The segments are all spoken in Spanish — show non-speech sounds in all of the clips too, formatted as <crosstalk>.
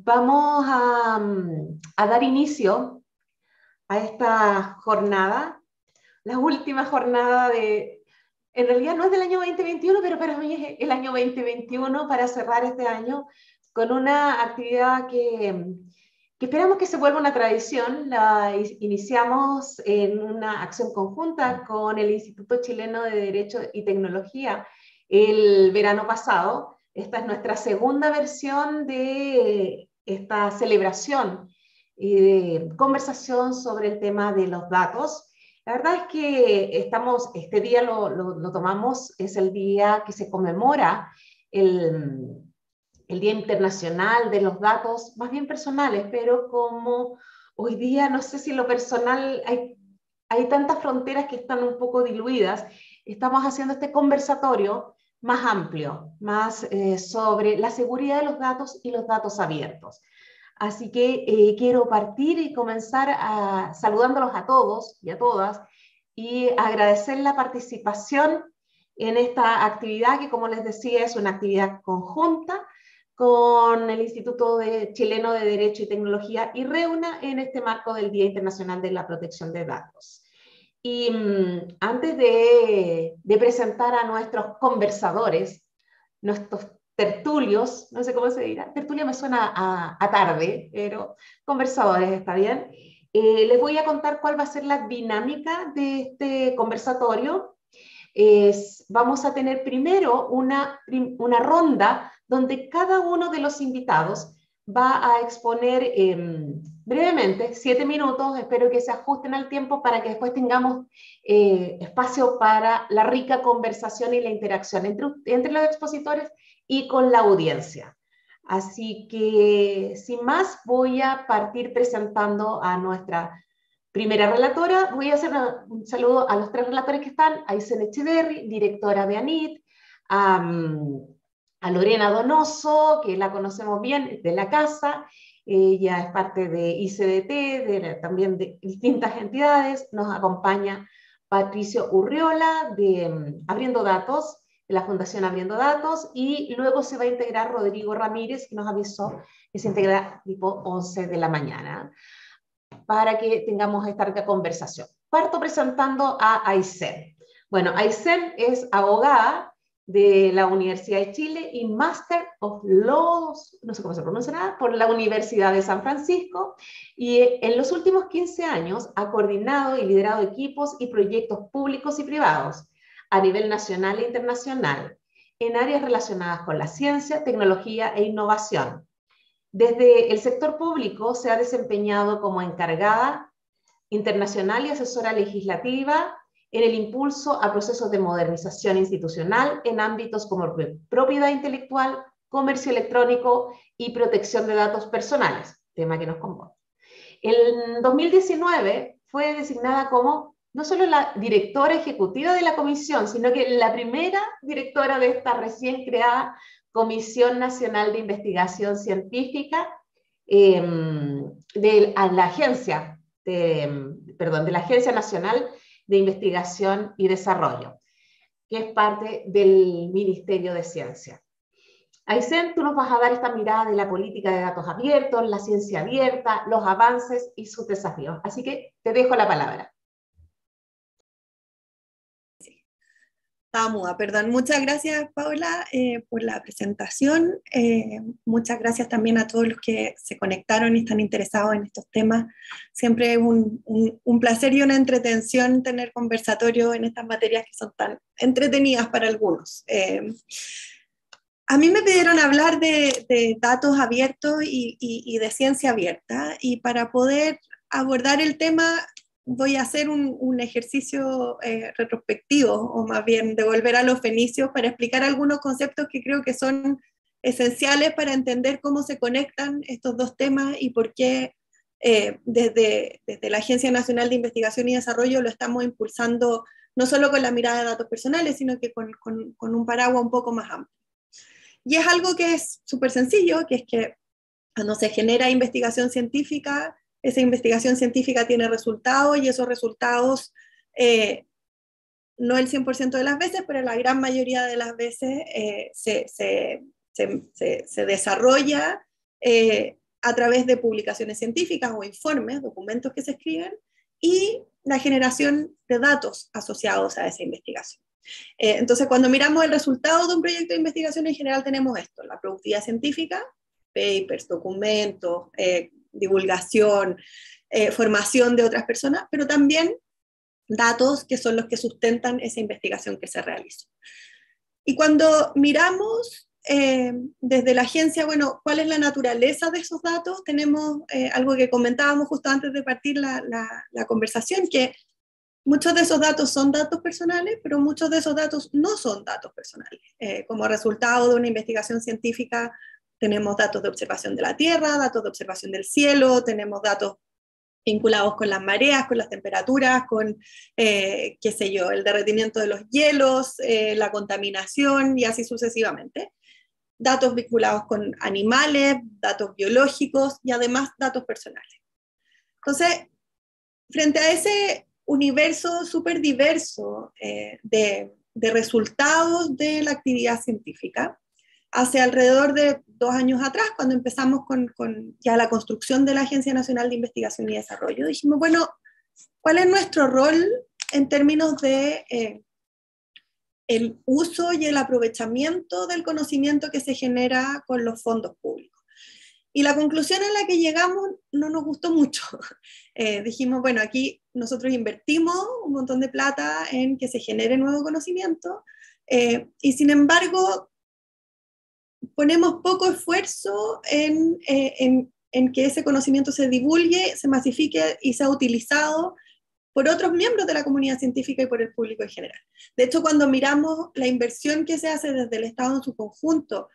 Vamos a, a dar inicio a esta jornada, la última jornada de, en realidad no es del año 2021, pero para mí es el año 2021 para cerrar este año con una actividad que, que esperamos que se vuelva una tradición. La iniciamos en una acción conjunta con el Instituto Chileno de Derecho y Tecnología el verano pasado. Esta es nuestra segunda versión de esta celebración y conversación sobre el tema de los datos. La verdad es que estamos, este día lo, lo, tomamos, es el día que se conmemora el, el Día Internacional de los Datos, más bien personales, pero como hoy día, no sé si lo personal, hay, hay tantas fronteras que están un poco diluidas, estamos haciendo este conversatorio más amplio, más eh, sobre la seguridad de los datos y los datos abiertos. Así que eh, quiero partir y comenzar a, saludándolos a todos y a todas y agradecer la participación en esta actividad que, como les decía, es una actividad conjunta con el Instituto de Chileno de Derecho y Tecnología y reúna en este marco del Día Internacional de la Protección de Datos. Y mm, antes de, presentar a nuestros conversadores, nuestros tertulios, no sé cómo se dirá, tertulia me suena a, tarde, pero conversadores está bien. Eh, les voy a contar cuál va a ser la dinámica de este conversatorio. Es, vamos a tener primero una, una ronda donde cada uno de los invitados va a exponer em, brevemente, siete minutos, espero que se ajusten al tiempo para que después tengamos eh, espacio para la rica conversación y la interacción entre, entre los expositores y con la audiencia. Así que, sin más, voy a partir presentando a nuestra primera relatora. Voy a hacer un saludo a los tres relatores que están, a Isen directora de ANIT, a a Lorena Donoso, que la conocemos bien, de la casa, ella es parte de ICDT, también de distintas entidades, nos acompaña Patricio Urriola de mm, Abriendo Datos, de la Fundación Abriendo Datos, y luego se va a integrar Rodrigo Ramírez, que nos avisó que se integra tipo 11 de la mañana, para que tengamos esta conversación. Parto presentando a Aysén. Bueno, Aysén es abogada, de la Universidad de Chile y Master of Laws, no sé cómo se pronunciará, por la Universidad de San Francisco. Y en los últimos 15 años ha coordinado y liderado equipos y proyectos públicos y privados a nivel nacional e internacional en áreas relacionadas con la ciencia, tecnología e innovación. Desde el sector público se ha desempeñado como encargada internacional y asesora legislativa en el impulso a procesos de modernización institucional en ámbitos como propiedad intelectual, comercio electrónico y protección de datos personales, tema que nos convoca. En 2019 fue designada como no solo la directora ejecutiva de la comisión, sino que la primera directora de esta recién creada Comisión Nacional de Investigación Científica em, de la agencia, perdón, de la Agencia Nacional de Investigación y Desarrollo, que es parte del Ministerio de Ciencia. Aysén, tú nos vas a dar esta mirada de la política de datos abiertos, la ciencia abierta, los avances y sus desafíos. Así que te dejo la palabra. Estaba perdón. Muchas gracias, Paula, eh, por la presentación. Eh, muchas gracias también a todos los que se conectaron y están interesados en estos temas. Siempre es un, un, placer y una entretención tener conversatorio en estas materias que son tan entretenidas para algunos. Eh, a mí me pidieron hablar de, de datos abiertos y, y, y de ciencia abierta, y para poder abordar el tema voy a hacer un, ejercicio eh, retrospectivo, o más bien de volver a los fenicios para explicar algunos conceptos que creo que son esenciales para entender cómo se conectan estos dos temas y por qué eh, desde, desde la Agencia Nacional de Investigación y Desarrollo lo estamos impulsando no solo con la mirada de datos personales, sino que con, con, con un paraguas un poco más amplio. Y es algo que es súper sencillo, que es que cuando se genera investigación científica, esa investigación científica tiene resultados y esos resultados, eh, no el 100% de las veces, pero la gran mayoría de las veces eh, se, se, se, se, desarrolla eh, a través de publicaciones científicas o informes, documentos que se escriben, y la generación de datos asociados a esa investigación. Entonces, cuando miramos el resultado de un proyecto de investigación, en general tenemos esto, la productividad científica, papers, documentos, eh, divulgación, eh, formación de otras personas, pero también datos que son los que sustentan esa investigación que se realizó. Y cuando miramos desde la agencia, bueno, cuál es la naturaleza de esos datos, tenemos algo que comentábamos justo antes de partir la, la conversación, que Muchos de esos datos son datos personales, pero muchos de esos datos no son datos personales. Eh, como resultado de una investigación científica, tenemos datos de observación de la Tierra, datos de observación del cielo, tenemos datos vinculados con las mareas, con las temperaturas, con, eh, qué sé yo, el derretimiento de los hielos, eh, la contaminación y así sucesivamente. Datos vinculados con animales, datos biológicos y además datos personales. Entonces, frente a ese universo súper diverso eh, de, resultados de la actividad científica. Hace alrededor de dos años atrás, cuando empezamos con, ya la construcción de la Agencia Nacional de Investigación y Desarrollo, dijimos, bueno, ¿cuál es nuestro rol en términos de eh, el uso y el aprovechamiento del conocimiento que se genera con los fondos públicos? Y la conclusión a la que llegamos no nos gustó mucho. <laughs> Eh, dijimos, bueno, aquí nosotros invertimos un montón de plata en que se genere nuevo conocimiento eh, y sin embargo ponemos poco esfuerzo en, eh, en, en, que ese conocimiento se divulgue, se masifique y sea utilizado por otros miembros de la comunidad científica y por el público en general. De hecho, cuando miramos la inversión que se hace desde el Estado en su conjunto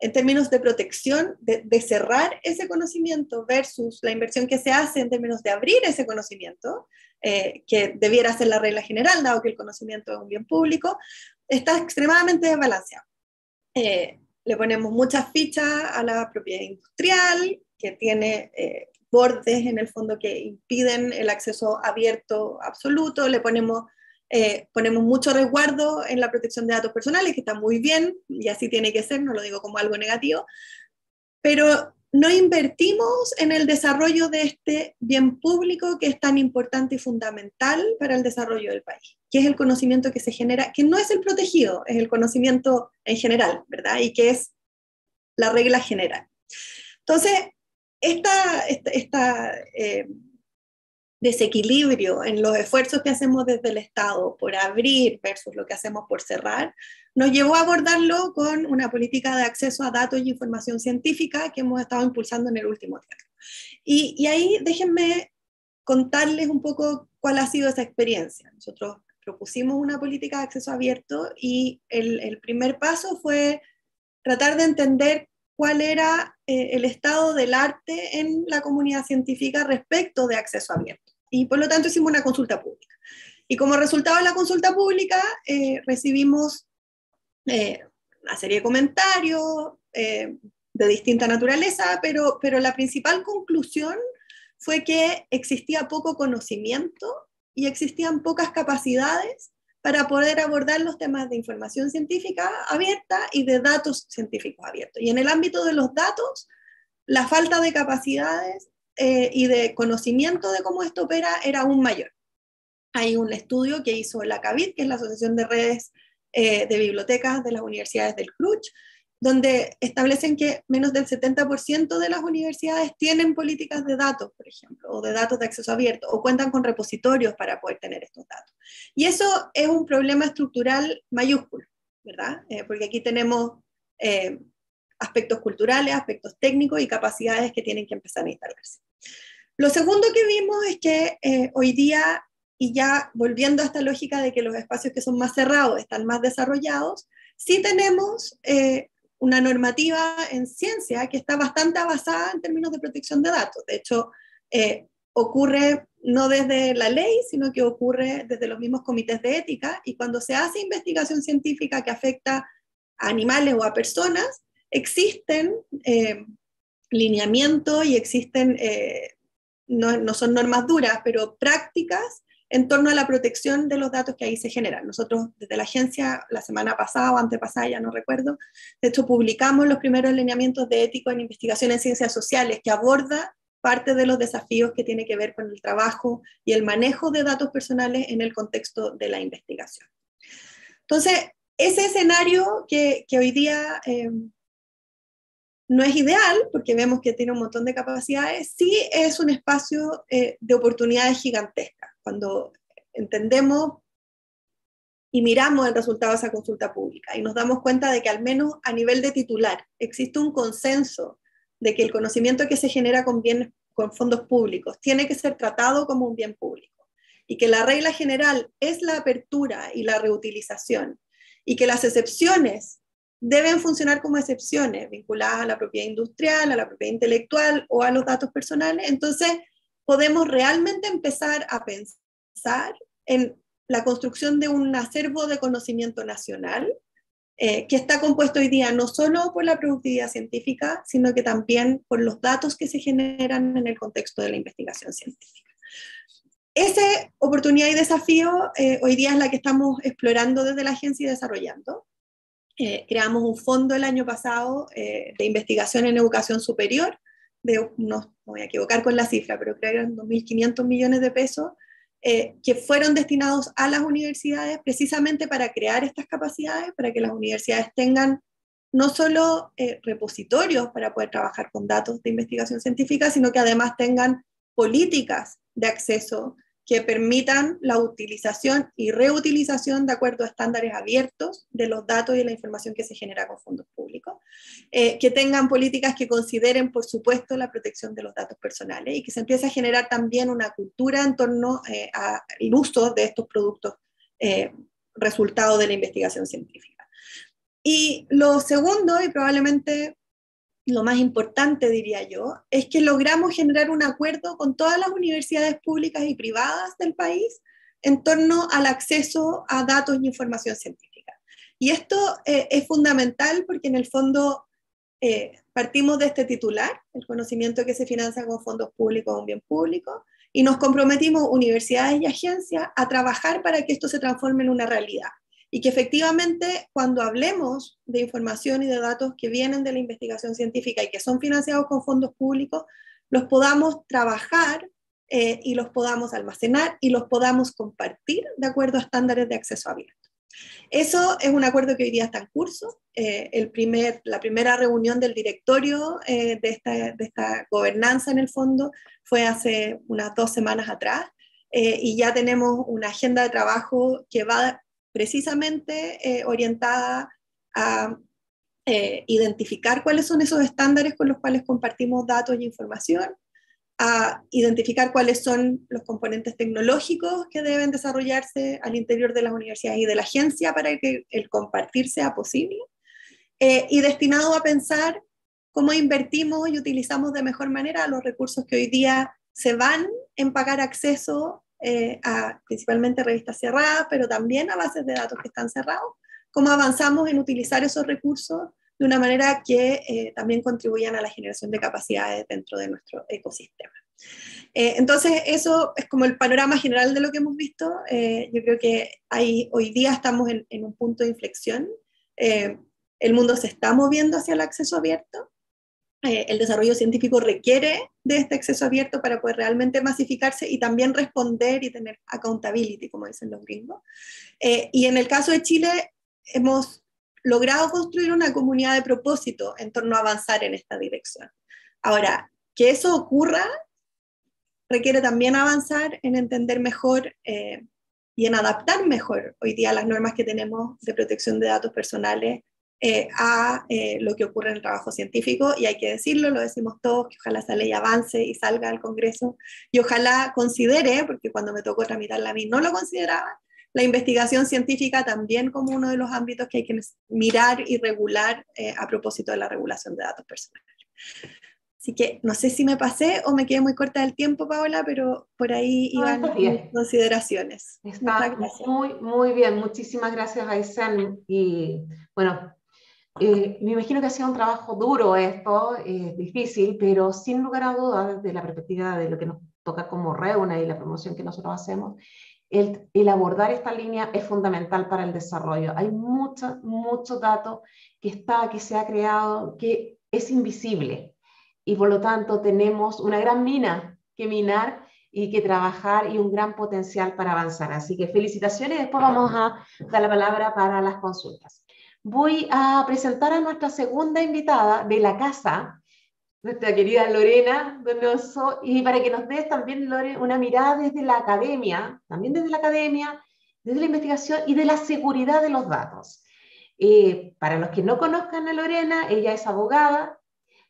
en términos de protección, de, cerrar ese conocimiento versus la inversión que se hace en términos de abrir ese conocimiento, eh, que debiera ser la regla general, dado que el conocimiento es un bien público, está extremadamente desbalanceado. Eh, le ponemos muchas fichas a la propiedad industrial, que tiene eh, bordes en el fondo que impiden el acceso abierto absoluto, le ponemos eh, ponemos mucho resguardo en la protección de datos personales, que está muy bien, y así tiene que ser, no lo digo como algo negativo, pero no invertimos en el desarrollo de este bien público que es tan importante y fundamental para el desarrollo del país, que es el conocimiento que se genera, que no es el protegido, es el conocimiento en general, ¿verdad? Y que es la regla general. Entonces, esta, esta, eh, desequilibrio en los esfuerzos que hacemos desde el Estado por abrir versus lo que hacemos por cerrar, nos llevó a abordarlo con una política de acceso a datos y información científica que hemos estado impulsando en el último tiempo. Y, ahí déjenme contarles un poco cuál ha sido esa experiencia. Nosotros propusimos una política de acceso abierto y el, primer paso fue tratar de entender cuál era eh, el estado del arte en la comunidad científica respecto de acceso abierto y por lo tanto hicimos una consulta pública. Y como resultado de la consulta pública eh, recibimos eh, una serie de comentarios eh, de distinta naturaleza, pero, pero la principal conclusión fue que existía poco conocimiento y existían pocas capacidades para poder abordar los temas de información científica abierta y de datos científicos abiertos. Y en el ámbito de los datos, la falta de capacidades eh, y de conocimiento de cómo esto opera era aún mayor. Hay un estudio que hizo la CABID, que es la Asociación de Redes eh, de Bibliotecas de las Universidades del CRUCH, donde establecen que menos del 70% de las universidades tienen políticas de datos, por ejemplo, o de datos de acceso abierto, o cuentan con repositorios para poder tener estos datos. Y eso es un problema estructural mayúsculo, ¿verdad? Eh, porque aquí tenemos aspectos culturales, aspectos técnicos y capacidades que tienen que empezar a instalarse. Lo segundo que vimos es que eh, hoy día, y ya volviendo a esta lógica de que los espacios que son más cerrados están más desarrollados, sí tenemos eh, una normativa en ciencia que está bastante avanzada en términos de protección de datos. De hecho, eh, ocurre no desde la ley, sino que ocurre desde los mismos comités de ética, y cuando se hace investigación científica que afecta a animales o a personas, existen lineamientos y existen no, son normas duras, pero prácticas en torno a la protección de los datos que ahí se generan. Nosotros desde la agencia, la semana pasada o antepasada, ya no recuerdo, de hecho publicamos los primeros lineamientos de ético en investigación en ciencias sociales que aborda parte de los desafíos que tiene que ver con el trabajo y el manejo de datos personales en el contexto de la investigación. Entonces, ese escenario que, hoy día eh, no es ideal, porque vemos que tiene un montón de capacidades, sí es un espacio eh, de oportunidades gigantescas. Cuando entendemos y miramos el resultado de esa consulta pública y nos damos cuenta de que al menos a nivel de titular existe un consenso de que el conocimiento que se genera con, bien, con fondos públicos tiene que ser tratado como un bien público y que la regla general es la apertura y la reutilización y que las excepciones deben funcionar como excepciones vinculadas a la propiedad industrial, a la propiedad intelectual o a los datos personales. Entonces, podemos realmente empezar a pensar en la construcción de un acervo de conocimiento nacional eh, que está compuesto hoy día no solo por la productividad científica, sino que también por los datos que se generan en el contexto de la investigación científica. Esa oportunidad y desafío eh, hoy día es la que estamos explorando desde la agencia y desarrollando. Eh, creamos un fondo el año pasado eh, de investigación en educación superior, de, no voy a equivocar con la cifra, pero creo que eran 2.500 millones de pesos, eh, que fueron destinados a las universidades precisamente para crear estas capacidades, para que las universidades tengan no solo repositorios para poder trabajar con datos de investigación científica, sino que además tengan políticas de acceso que permitan la utilización y reutilización de acuerdo a estándares abiertos de los datos y la información que se genera con fondos públicos, eh, que tengan políticas que consideren, por supuesto, la protección de los datos personales y que se empiece a generar también una cultura en torno eh, al uso de estos productos eh, resultado de la investigación científica. Y lo segundo, y probablemente lo más importante, diría yo, es que logramos generar un acuerdo con todas las universidades públicas y privadas del país en torno al acceso a datos y información científica. Y esto eh, es fundamental porque en el fondo eh, partimos de este titular, el conocimiento que se financia con fondos públicos o un bien público, y nos comprometimos universidades y agencias a trabajar para que esto se transforme en una realidad y que efectivamente cuando hablemos de información y de datos que vienen de la investigación científica y que son financiados con fondos públicos, los podamos trabajar eh, y los podamos almacenar y los podamos compartir de acuerdo a estándares de acceso abierto. Eso es un acuerdo que hoy día está en curso. Eh, el primer, la primera reunión del directorio eh, de, esta, de, esta, gobernanza en el fondo fue hace unas dos semanas atrás y ya tenemos una agenda de trabajo que va precisamente eh, orientada a eh, identificar cuáles son esos estándares con los cuales compartimos datos y información, a identificar cuáles son los componentes tecnológicos que deben desarrollarse al interior de las universidades y de la agencia para que el compartir sea posible, eh, y destinado a pensar cómo invertimos y utilizamos de mejor manera los recursos que hoy día se van en pagar acceso eh, a principalmente revistas cerradas, pero también a bases de datos que están cerrados, cómo avanzamos en utilizar esos recursos de una manera que eh, también contribuyan a la generación de capacidades dentro de nuestro ecosistema. Eh, entonces, eso es como el panorama general de lo que hemos visto. yo creo que hoy día estamos en un punto de inflexión. el mundo se está moviendo hacia el acceso abierto. Eh, el desarrollo científico requiere de este acceso abierto para poder realmente masificarse y también responder y tener accountability, como dicen los gringos. Eh, y en el caso de Chile, hemos logrado construir una comunidad de propósito en torno a avanzar en esta dirección. Ahora, que eso ocurra requiere también avanzar en entender mejor eh, y en adaptar mejor hoy día las normas que tenemos de protección de datos personales eh, a eh, lo que ocurre en el trabajo científico y hay que decirlo, lo decimos todos, que ojalá esa ley avance y salga al Congreso y ojalá considere, porque cuando me tocó tramitarla a mí no lo consideraba, la investigación científica también como uno de los ámbitos que hay que mirar y regular eh, a propósito de la regulación de datos personales. Así que no sé si me pasé o me quedé muy corta del tiempo, Paola, pero por ahí iban mis consideraciones. Está muy, muy bien. Muchísimas gracias, Aysén. Y bueno, eh, me imagino que ha sido un trabajo duro esto, eh, difícil, pero sin lugar a dudas, desde la perspectiva de lo que nos toca como Reuna y la promoción que nosotros hacemos, el, abordar esta línea es fundamental para el desarrollo. Hay mucho, mucho dato que está, que se ha creado, que es invisible y por lo tanto tenemos una gran mina que minar y que trabajar y un gran potencial para avanzar. Así que felicitaciones y después vamos a dar la palabra para las consultas. Voy a presentar a nuestra segunda invitada de la casa, nuestra querida Lorena Donoso, y para que nos des también, Lore, una mirada desde la academia, también desde la academia, desde la investigación y de la seguridad de los datos. Eh, para los que no conozcan a Lorena, ella es abogada,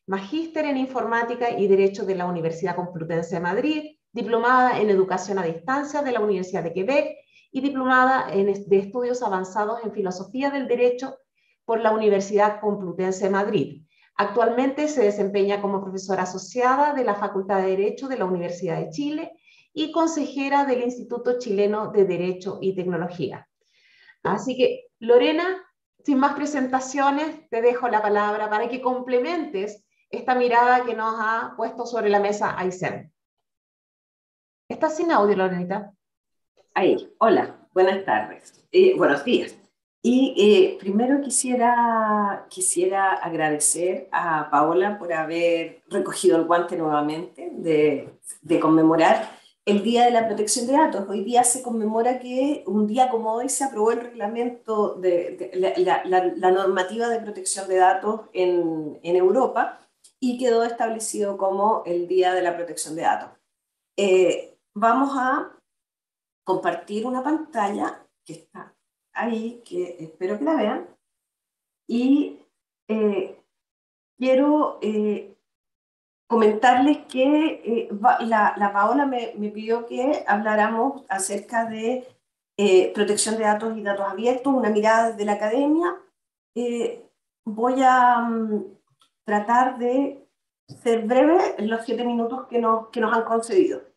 magíster en informática y derecho de la Universidad Complutense de Madrid, diplomada en educación a distancia de la Universidad de Quebec y diplomada en, de estudios avanzados en filosofía del derecho por la Universidad Complutense de Madrid. Actualmente se desempeña como profesora asociada de la Facultad de Derecho de la Universidad de Chile y consejera del Instituto Chileno de Derecho y Tecnología. Así que, Lorena, sin más presentaciones, te dejo la palabra para que complementes esta mirada que nos ha puesto sobre la mesa Aysén. ¿Estás sin audio, Lorenita? Ahí, hola, buenas tardes, eh, buenos días. Y eh, primero quisiera, quisiera agradecer a Paola por haber recogido el guante nuevamente de, conmemorar el Día de la Protección de Datos. Hoy día se conmemora que un día como hoy se aprobó el reglamento de, la, normativa de protección de datos en, en, Europa y quedó establecido como el Día de la Protección de Datos. Eh, vamos a compartir una pantalla que está ahí, que espero que la vean. Y eh, quiero eh, comentarles que eh, la, la, Paola me, pidió que habláramos acerca de protección de datos y datos abiertos, una mirada de la academia. voy a um, tratar de ser breve en los siete minutos que nos, que nos han concedido.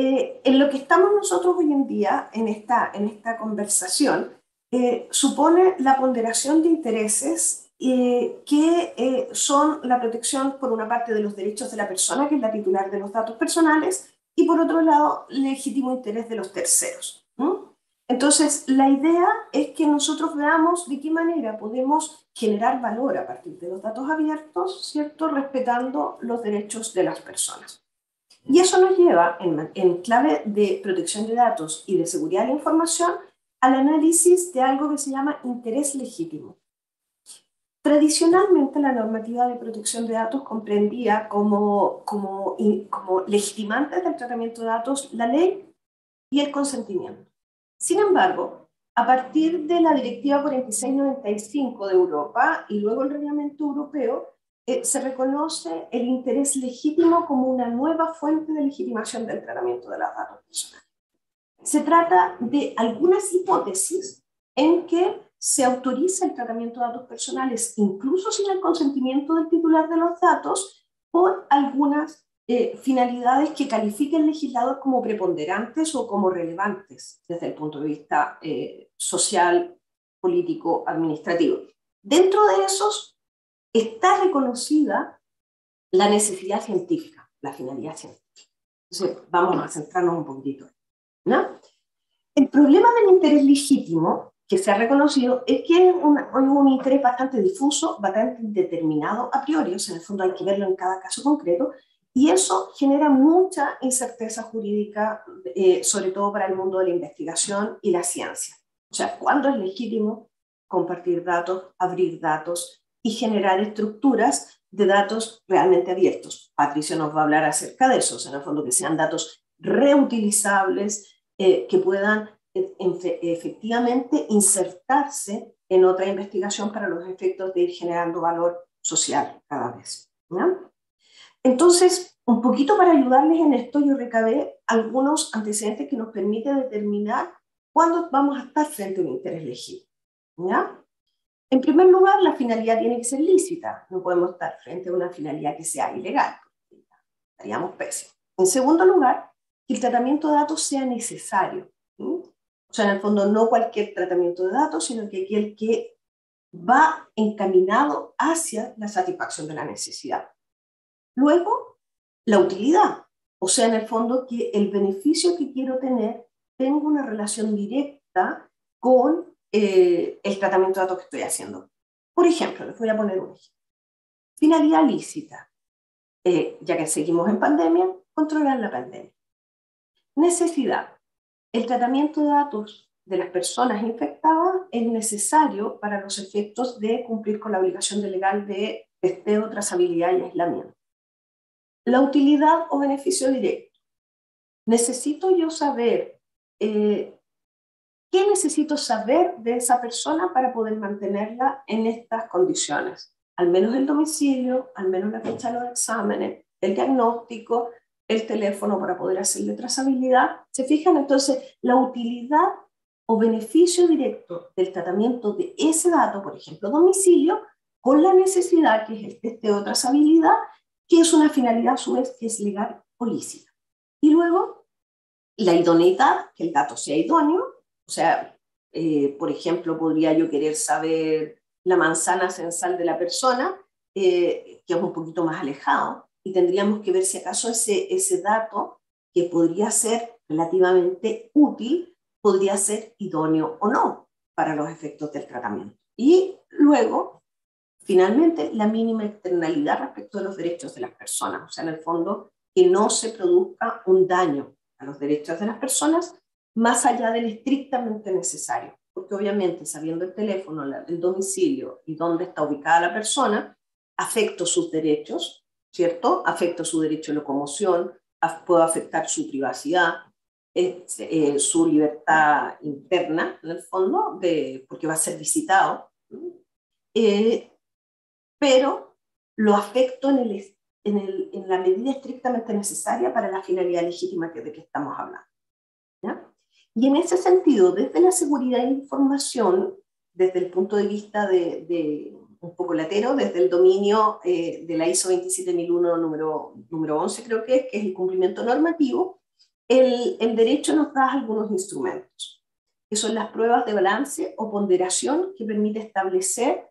En lo que estamos nosotros hoy en día en esta, en esta conversación eh, supone la ponderación de intereses eh, que eh, son la protección, por una parte, de los derechos de la persona, que es la titular de los datos personales, y por otro lado, legítimo interés de los terceros. Entonces, la idea es que nosotros veamos de qué manera podemos generar valor a partir de los datos abiertos, ¿cierto? Respetando los derechos de las personas. Y eso nos lleva, en, en clave de protección de datos y de seguridad de la información, al análisis de algo que se llama interés legítimo. Tradicionalmente la normativa de protección de datos comprendía como, como, como legitimantes del tratamiento de datos la ley y el consentimiento. Sin embargo, a partir de la Directiva 4695 de Europa y luego el Reglamento Europeo, eh, se reconoce el interés legítimo como una nueva fuente de legitimación del tratamiento de los datos personales. Se trata de algunas hipótesis en que se autoriza el tratamiento de datos personales, incluso sin el consentimiento del titular de los datos, por algunas eh, finalidades que califique el legislador como preponderantes o como relevantes desde el punto de vista eh, social, político, administrativo. Dentro de esos está reconocida la necesidad científica, la finalidad científica. Entonces, vamos a centrarnos un poquito. El problema del interés legítimo que se ha reconocido es que es un, un interés bastante difuso, bastante indeterminado a priori, o sea, en el fondo hay que verlo en cada caso concreto, y eso genera mucha incerteza jurídica, eh, sobre todo para el mundo de la investigación y la ciencia. O sea, ¿cuándo es legítimo compartir datos, abrir datos y generar estructuras de datos realmente abiertos? Patricio nos va a hablar acerca de eso, o sea, en el fondo que sean datos reutilizables, eh, que puedan eh, efectivamente insertarse en otra investigación para los efectos de ir generando valor social cada vez. Entonces, un poquito para ayudarles en esto, yo recabé algunos antecedentes que nos permiten determinar cuándo vamos a estar frente a un interés legítimo. ¿ya? En primer lugar, la finalidad tiene que ser lícita. No podemos estar frente a una finalidad que sea ilegal. Estaríamos pésimos. En segundo lugar, que el tratamiento de datos sea necesario. O sea, en el fondo no cualquier tratamiento de datos, sino que aquel que va encaminado hacia la satisfacción de la necesidad. Luego, la utilidad. O sea, en el fondo que el beneficio que quiero tener tengo una relación directa con eh, el tratamiento de datos que estoy haciendo. Por ejemplo, les voy a poner un ejemplo. Finalidad lícita. Eh, ya que seguimos en pandemia, controlar la pandemia. Necesidad. El tratamiento de datos de las personas infectadas es necesario para los efectos de cumplir con la obligación de legal de testeo, trazabilidad y aislamiento. La utilidad o beneficio directo. Necesito yo saber eh, qué necesito saber de esa persona para poder mantenerla en estas condiciones. Al menos el domicilio, al menos la fecha de los exámenes, el diagnóstico, el teléfono para poder hacerle trazabilidad. ¿Se fijan? Entonces, la utilidad o beneficio directo del tratamiento de ese dato, por ejemplo, domicilio, con la necesidad que es el testeo de trazabilidad, que es una finalidad a su vez que es legal o lícita. Y luego, la idoneidad, que el dato sea idóneo, o sea, eh, por ejemplo, podría yo querer saber la manzana censal de la persona, eh, que es un poquito más alejado, y tendríamos que ver si acaso ese, ese dato que podría ser relativamente útil, podría ser idóneo o no para los efectos del tratamiento. Y luego, finalmente, la mínima externalidad respecto de los derechos de las personas, o sea, en el fondo, que no se produzca un daño a los derechos de las personas más allá del estrictamente necesario, porque obviamente sabiendo el teléfono, el domicilio y dónde está ubicada la persona, afecto sus derechos ¿cierto? Afecta su derecho a locomoción, puede afectar su privacidad, eh, su libertad interna, en el fondo, de, porque va a ser visitado, eh, pero lo afecto en, el, en, el, en, la medida estrictamente necesaria para la finalidad legítima que, de que estamos hablando. Y en ese sentido, desde la seguridad de la información, desde el punto de vista de, un poco latero, desde el dominio eh, de la ISO 27001 número, número 11, creo que es, que es el cumplimiento normativo, el, el derecho nos da algunos instrumentos, que son las pruebas de balance o ponderación que permite establecer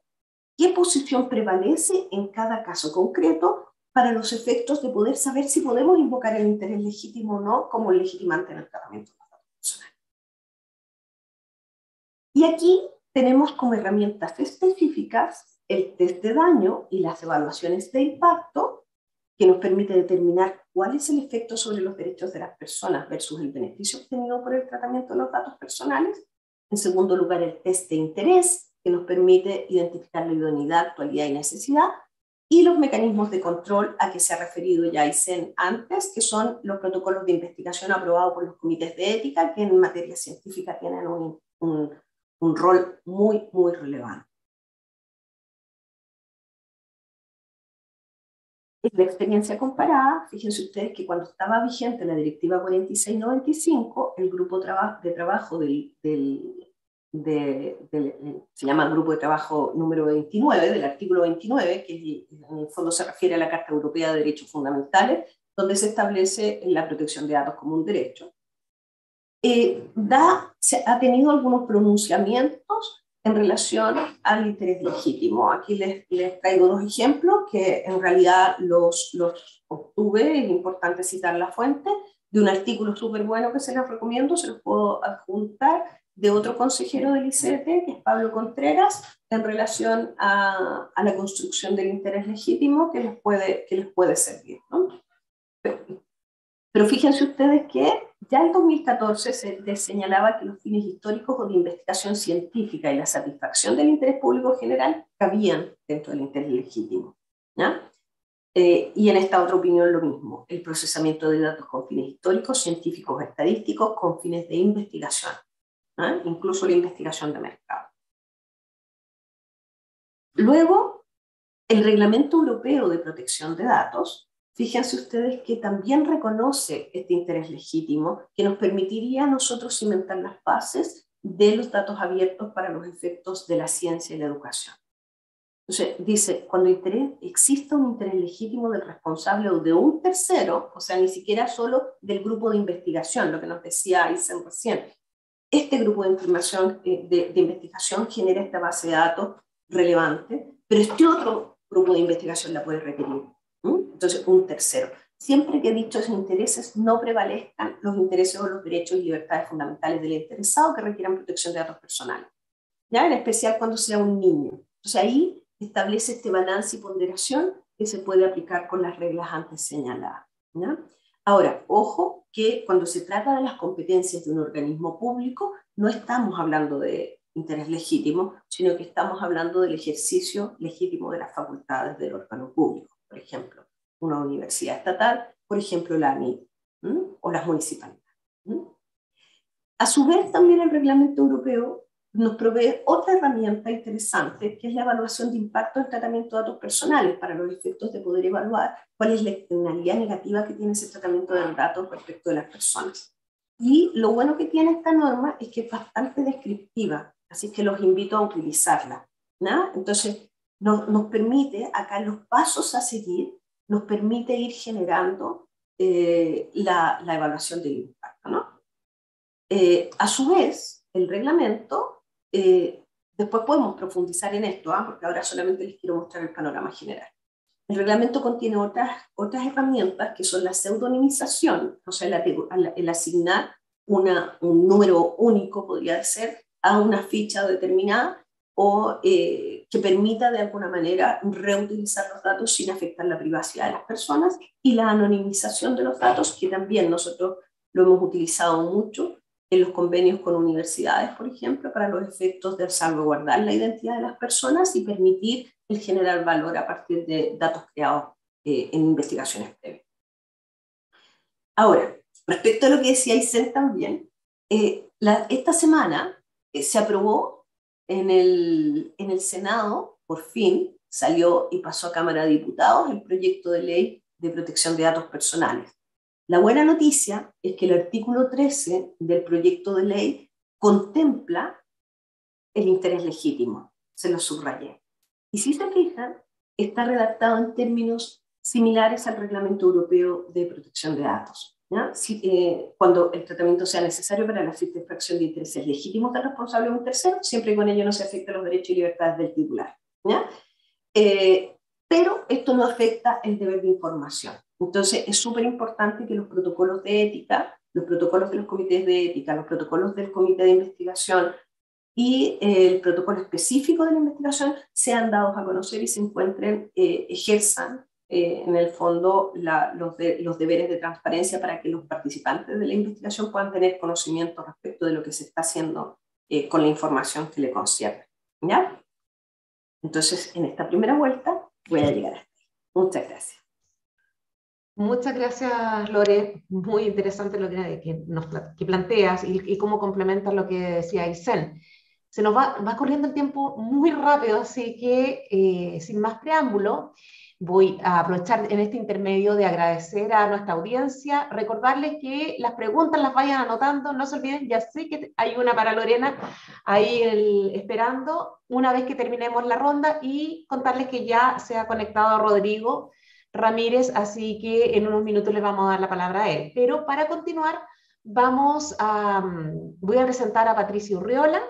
qué posición prevalece en cada caso concreto para los efectos de poder saber si podemos invocar el interés legítimo o no como legitimante en el tratamiento personales. Y aquí tenemos como herramientas específicas el test de daño y las evaluaciones de impacto, que nos permite determinar cuál es el efecto sobre los derechos de las personas versus el beneficio obtenido por el tratamiento de los datos personales. En segundo lugar, el test de interés, que nos permite identificar la idoneidad, actualidad y necesidad. Y los mecanismos de control a que se ha referido ya Isen antes, que son los protocolos de investigación aprobados por los comités de ética, que en materia científica tienen un, un, un rol muy, muy relevante. la experiencia comparada, fíjense ustedes que cuando estaba vigente la directiva 4695, el grupo de trabajo del, se llama grupo de trabajo número 29, del artículo 29, que en el fondo se refiere a la Carta Europea de Derechos Fundamentales, donde se establece la protección de datos como un derecho. Eh, da, se, ha tenido algunos pronunciamientos en relación al interés legítimo. Aquí les, les, traigo dos ejemplos que en realidad los, los obtuve, es importante citar la fuente, de un artículo súper bueno que se los recomiendo, se los puedo adjuntar, de otro consejero del ICT, que es Pablo Contreras, en relación a, a la construcción del interés legítimo que les puede, que les puede servir. ¿no? Pero fíjense ustedes que ya en 2014 se señalaba que los fines históricos o de investigación científica y la satisfacción del interés público general cabían dentro del interés legítimo. Eh, y en esta otra opinión lo mismo, el procesamiento de datos con fines históricos, científicos, estadísticos, con fines de investigación, incluso la investigación de mercado. Luego, el Reglamento Europeo de Protección de Datos Fíjense ustedes que también reconoce este interés legítimo que nos permitiría a nosotros cimentar las bases de los datos abiertos para los efectos de la ciencia y la educación. Entonces, dice, cuando interés, exista un interés legítimo del responsable o de un tercero, o sea, ni siquiera solo del grupo de investigación, lo que nos decía Aysen recién, este grupo de información eh, de, de investigación genera esta base de datos relevante, pero este otro grupo de investigación la puede requerir. Entonces, un tercero. siempre que dichos intereses no prevalezcan los intereses o los derechos y libertades fundamentales del interesado que requieran protección de datos personales, ¿ya? en especial cuando sea un niño. Entonces ahí establece este balance y ponderación que se puede aplicar con las reglas antes señaladas. ¿ya? Ahora, ojo que cuando se trata de las competencias de un organismo público, no estamos hablando de interés legítimo, sino que estamos hablando del ejercicio legítimo de las facultades del órgano público, por ejemplo, una universidad estatal, por ejemplo, la ANI o las municipalidades. A su vez, también el reglamento europeo nos provee otra herramienta interesante, que es la evaluación de impacto del tratamiento de datos personales para los efectos de poder evaluar cuál es la externalidad negativa que tiene ese tratamiento de datos respecto de las personas. Y lo bueno que tiene esta norma es que es bastante descriptiva, así que los invito a utilizarla. ¿no? Entonces, nos, nos, permite, acá los pasos a seguir, nos permite ir generando eh, la, la, evaluación del impacto. ¿no? Eh, a su vez, el reglamento eh, después podemos profundizar en esto, ¿ah? porque ahora solamente les quiero mostrar el panorama general. El reglamento contiene otras, otras herramientas que son la pseudonimización, o sea, el, asignar una, un número único, podría ser, a una ficha determinada o eh, que permita de alguna manera reutilizar los datos sin afectar la privacidad de las personas y la anonimización de los datos, que también nosotros lo hemos utilizado mucho en los convenios con universidades, por ejemplo, para los efectos de salvaguardar la identidad de las personas y permitir el generar valor a partir de datos creados eh, en investigaciones previas. Ahora, respecto a lo que decía Isel también, eh, esta semana eh, se aprobó en el, en el Senado, por fin, salió y pasó a Cámara de Diputados el proyecto de ley de protección de datos personales. La buena noticia es que el artículo 13 del proyecto de ley contempla el interés legítimo, se lo subrayé. Y si se fijan, está redactado en términos similares al Reglamento Europeo de Protección de Datos. Eh, cuando el tratamiento sea necesario para la satisfacción de intereses legítimos del responsable o un tercero, siempre y con ello no se afecten los derechos y libertades del titular. Eh, pero esto no afecta el deber de información. Entonces, es súper importante que los protocolos de ética, los protocolos de los comités de ética, los protocolos del comité de investigación y eh, el protocolo específico de la investigación sean dados a conocer y se encuentren, eh, ejerzan eh, en el fondo los, los, deberes de transparencia para que los participantes de la investigación puedan tener conocimiento respecto de lo que se está haciendo con la información que le concierne. ¿Ya? Entonces, en esta primera vuelta voy a llegar hasta ahí. Muchas gracias. Muchas gracias, Lore. Muy interesante lo que, que, nos, que planteas y, y, cómo complementas lo que decía Isen. Se nos va, va, corriendo el tiempo muy rápido, así que eh, sin más preámbulo, voy a aprovechar en este intermedio de agradecer a nuestra audiencia, recordarles que las preguntas las vayan anotando, no se olviden, ya sé que hay una para Lorena ahí esperando una vez que terminemos la ronda y contarles que ya se ha conectado Rodrigo Ramírez, así que en unos minutos le vamos a dar la palabra a él. Pero para continuar, vamos a, mm, voy a presentar a Patricio Urriola.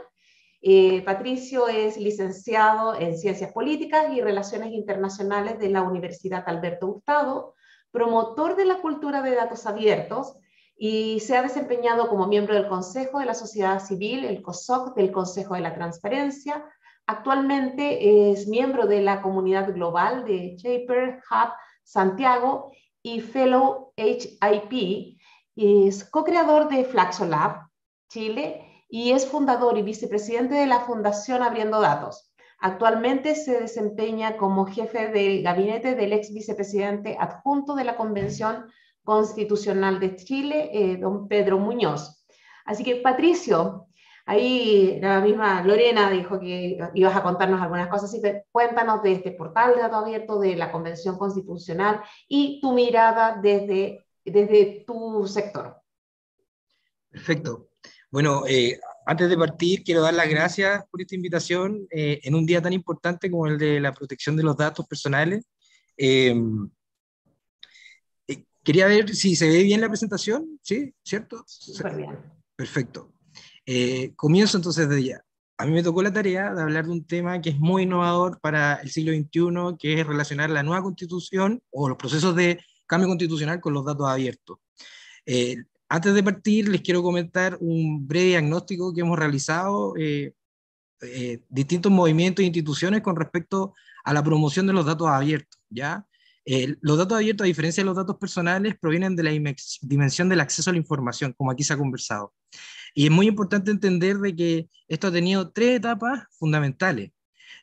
Eh, Patricio es licenciado en Ciencias Políticas y Relaciones Internacionales de la Universidad Alberto Hurtado, promotor de la cultura de datos abiertos y se ha desempeñado como miembro del Consejo de la Sociedad Civil, el COSOC, del Consejo de la Transparencia. Actualmente es miembro de la comunidad global de Shaper Hub Santiago y Fellow HIP. Es co-creador de Flaxolab Chile y es fundador y vicepresidente de la Fundación Abriendo Datos. Actualmente se desempeña como jefe de gabinete del ex vicepresidente adjunto de la Convención Constitucional de Chile, eh, don Pedro Muñoz. Así que, Patricio, Ahí la misma Lorena dijo que ibas a contarnos algunas cosas, así que cuéntanos de este portal de datos abierto de la Convención Constitucional y tu mirada desde, desde tu sector. Perfecto. Bueno, eh, antes de partir, quiero dar las gracias por esta invitación eh, en un día tan importante como el de la protección de los datos personales. Em, eh, quería ver si se ve bien la presentación, ¿sí? ¿Cierto? Súper bien. Perfecto. Eh, comienzo entonces de ya. A mí me tocó la tarea de hablar de un tema que es muy innovador para el siglo XXI, que es relacionar la nueva constitución o los procesos de cambio constitucional con los datos abiertos. Eh, antes de partir, les quiero comentar un breve diagnóstico que hemos realizado eh, eh, distintos movimientos e instituciones con respecto a la promoción de los datos abiertos. ¿ya? los datos abiertos, a diferencia de los datos personales, provienen de la dimensión del acceso a la información, como aquí se ha conversado. Y es muy importante entender de que esto ha tenido tres etapas fundamentales.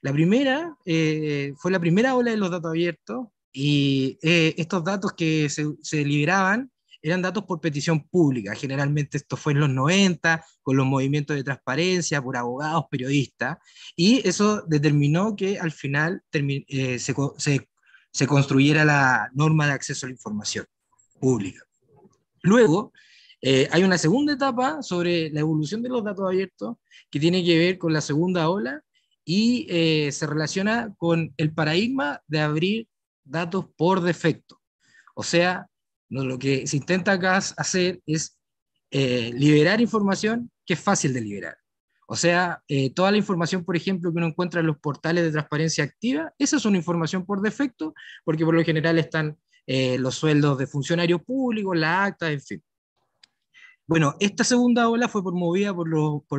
La primera fue la primera ola de los datos abiertos, y estos datos que se, se liberaban eran datos por petición pública. Generalmente esto fue en los 90, con los movimientos de transparencia, por abogados, periodistas, y eso determinó que al final eh, se, se, construyera la norma de acceso a la información pública. Luego, eh, hay una segunda etapa sobre la evolución de los datos abiertos que tiene que ver con la segunda ola y eh, se relaciona con el paradigma de abrir datos por defecto. O sea, lo que se intenta acá hacer es eh, liberar información que es fácil de liberar. O sea, eh, toda la información, por ejemplo, que uno encuentra en los portales de transparencia activa, esa es una información por defecto, porque por lo general están eh, los sueldos de funcionarios públicos, la acta, en fin. Bueno, esta segunda ola fue promovida por,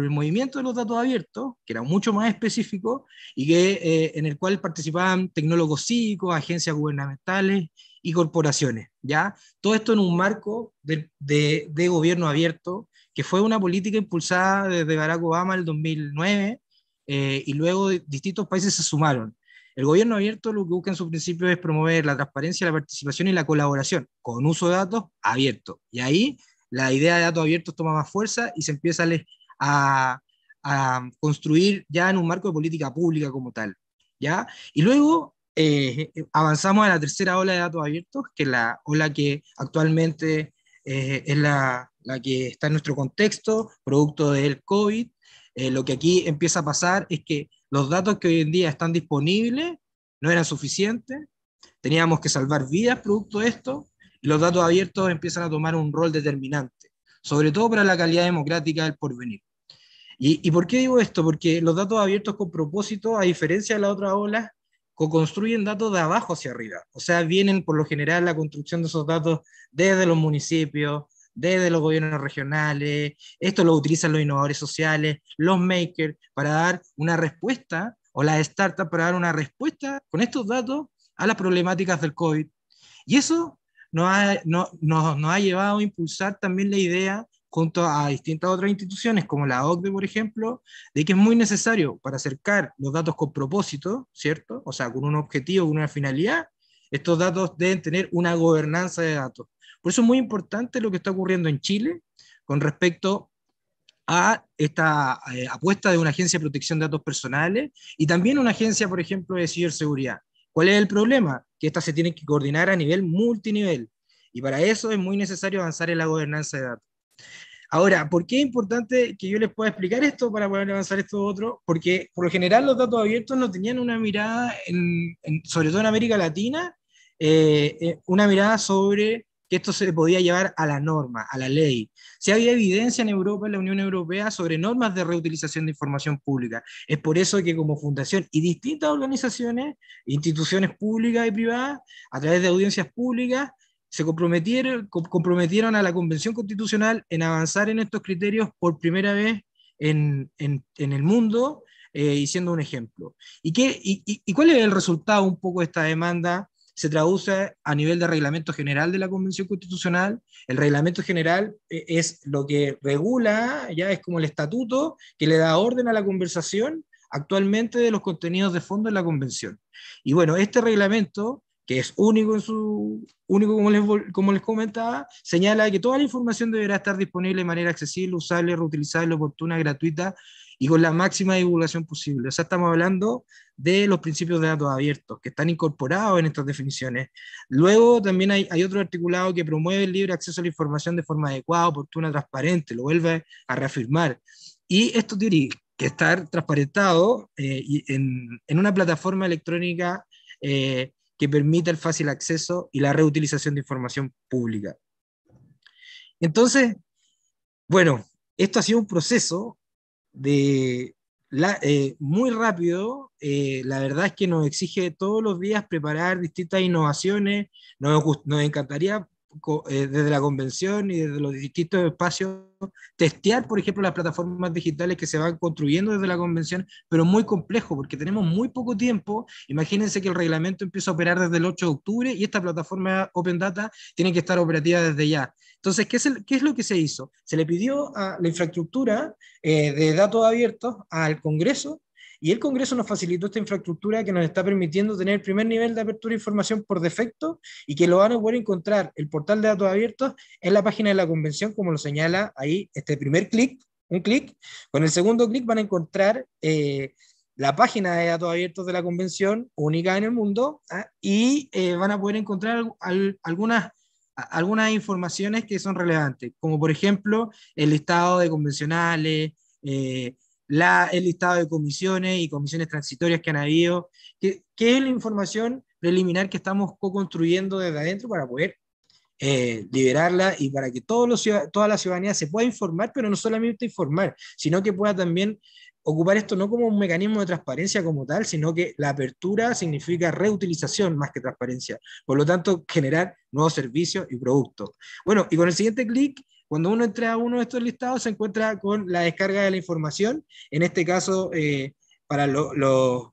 el movimiento de los datos abiertos, que era mucho más específico y que, en el cual participaban tecnólogos cívicos, agencias gubernamentales y corporaciones, ¿ya? Todo esto en un marco de, de, gobierno abierto, que fue una política impulsada desde Barack Obama en el 2009, eh, y luego distintos países se sumaron. El gobierno abierto lo que busca en su principio es promover la transparencia, la participación y la colaboración con uso de datos abiertos. Y ahí la idea de datos abiertos toma más fuerza y se empieza a, a construir ya en un marco de política pública como tal. ¿ya? Y luego eh, avanzamos a la tercera ola de datos abiertos, que es la ola que actualmente eh, es la, la, que está en nuestro contexto, producto del COVID. Eh, lo que aquí empieza a pasar es que los datos que hoy en día están disponibles no eran suficientes, teníamos que salvar vidas producto de esto, y los datos abiertos empiezan a tomar un rol determinante, sobre todo para la calidad democrática del porvenir. ¿Y, ¿Y por qué digo esto? Porque los datos abiertos con propósito, a diferencia de la otra ola, co-construyen datos de abajo hacia arriba. O sea, vienen por lo general la construcción de esos datos desde los municipios, desde los gobiernos regionales. Esto lo utilizan los innovadores sociales, los makers, para dar una respuesta, o las startups para dar una respuesta con estos datos a las problemáticas del COVID. Y eso nos ha, no, nos, nos ha llevado a impulsar también la idea junto a distintas otras instituciones, como la OCDE, por ejemplo, de que es muy necesario para acercar los datos con propósito, ¿cierto? O sea, con un objetivo, con una finalidad, estos datos deben tener una gobernanza de datos. Por eso es muy importante lo que está ocurriendo en Chile con respecto a esta eh, apuesta de una agencia de protección de datos personales y también una agencia, por ejemplo, de ciberseguridad. ¿Cuál es el problema? Que estas se tienen que coordinar a nivel multinivel. Y para eso es muy necesario avanzar en la gobernanza de datos. Ahora, ¿por qué es importante que yo les pueda explicar esto para poder avanzar esto otro? Porque por lo general los datos abiertos no tenían una mirada, en, sobre todo en América Latina, eh, eh, una mirada sobre que esto se podía llevar a la norma, a la ley. Si había evidencia en Europa, en la Unión Europea, sobre normas de reutilización de información pública. Es por eso que como fundación y distintas organizaciones, instituciones públicas y privadas, a través de audiencias públicas, se comprometieron, a la Convención Constitucional en avanzar en estos criterios por primera vez en, en, en el mundo eh, y siendo un ejemplo. ¿Y, qué, y, y, cuál es el resultado un poco de esta demanda? Se traduce a nivel de reglamento general de la Convención Constitucional. El reglamento general eh, es lo que regula, ya es como el estatuto que le da orden a la conversación actualmente de los contenidos de fondo de la Convención. Y bueno, este reglamento que es único en su único como les, como les comentaba, señala que toda la información deberá estar disponible de manera accesible, usable, reutilizable, oportuna, gratuita y con la máxima divulgación posible. O sea, estamos hablando de los principios de datos abiertos que están incorporados en estas definiciones. Luego también hay, hay otro articulado que promueve el libre acceso a la información de forma adecuada, oportuna, transparente, lo vuelve a reafirmar. Y esto tiene que estar transparentado eh, en, en, una plataforma electrónica eh, que permita el fácil acceso y la reutilización de información pública. Entonces, bueno, esto ha sido un proceso de eh, muy rápido. Eh, la verdad es que nos exige todos los días preparar distintas innovaciones. Nos, encantaría desde la convención y desde los distintos espacios, testear, por ejemplo, las plataformas digitales que se van construyendo desde la convención, pero muy complejo porque tenemos muy poco tiempo. Imagínense que el reglamento empieza a operar desde el 8 de octubre y esta plataforma Open Data tiene que estar operativa desde ya. Entonces, ¿qué es, qué es lo que se hizo? Se le pidió a la infraestructura eh, de datos abiertos al Congreso y el Congreso nos facilitó esta infraestructura que nos está permitiendo tener el primer nivel de apertura de información por defecto y que lo van a poder encontrar el portal de datos abiertos en la página de la convención, como lo señala ahí este primer clic, un clic. Con el segundo clic van a encontrar eh, la página de datos abiertos de la convención, única en el mundo, ¿ah? y eh, van a poder encontrar algunas algunas informaciones que son relevantes, como por ejemplo el listado de convencionales, eh, el listado de comisiones y comisiones transitorias que han habido, que, es la información preliminar que estamos co-construyendo desde adentro para poder eh, liberarla y para que todos los, toda la ciudadanía se pueda informar, pero no solamente informar, sino que pueda también ocupar esto no como un mecanismo de transparencia como tal, sino que la apertura significa reutilización más que transparencia. Por lo tanto, generar nuevos servicios y productos. Bueno, y con el siguiente clic cuando uno entra a uno de estos listados, se encuentra con la descarga de la información. En este caso, eh, para los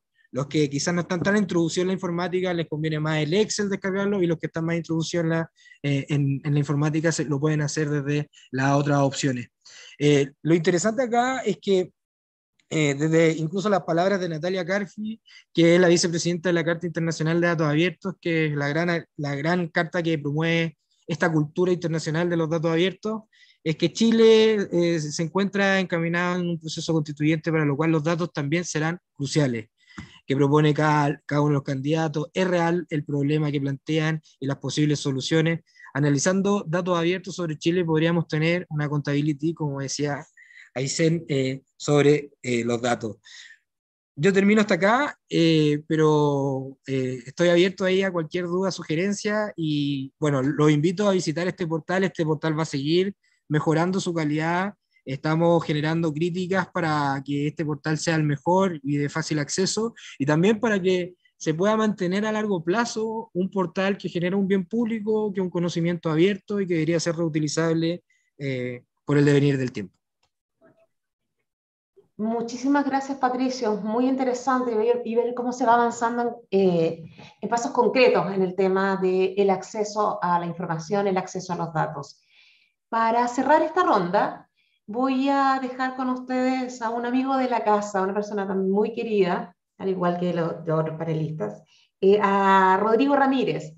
que quizás no están tan introducidos en la informática, les conviene más el Excel descargarlo y los que están más introducidos en la, eh, en, la informática se, lo pueden hacer desde las otras opciones. Eh, lo interesante acá es que desde incluso las palabras de Natalia Carfi, que es la vicepresidenta de la Carta Internacional de Datos Abiertos, que es la gran, la gran carta que promueve esta cultura internacional de los datos abiertos, es que Chile eh, se encuentra encaminado en un proceso constituyente para lo cual los datos también serán cruciales, que propone cada, cada uno de los candidatos, es real el problema que plantean y las posibles soluciones. Analizando datos abiertos sobre Chile podríamos tener una contabilidad, como decía Aysén, eh, sobre eh, los datos yo termino hasta acá, eh, pero eh, estoy abierto ahí a cualquier duda, sugerencia y bueno, los invito a visitar este portal. Este portal va a seguir mejorando su calidad. Estamos generando críticas para que este portal sea el mejor y de fácil acceso y también para que se pueda mantener a largo plazo un portal que genera un bien público, que un conocimiento abierto y que debería ser reutilizable eh, por el devenir del tiempo. Muchísimas gracias, Patricio. Muy interesante ver, y ver cómo se va avanzando en, eh, pasos concretos en el tema del acceso a la información, el acceso a los datos. Para cerrar esta ronda, voy a dejar con ustedes a un amigo de la casa, una persona muy querida, al igual que los, otros panelistas, eh, a Rodrigo Ramírez.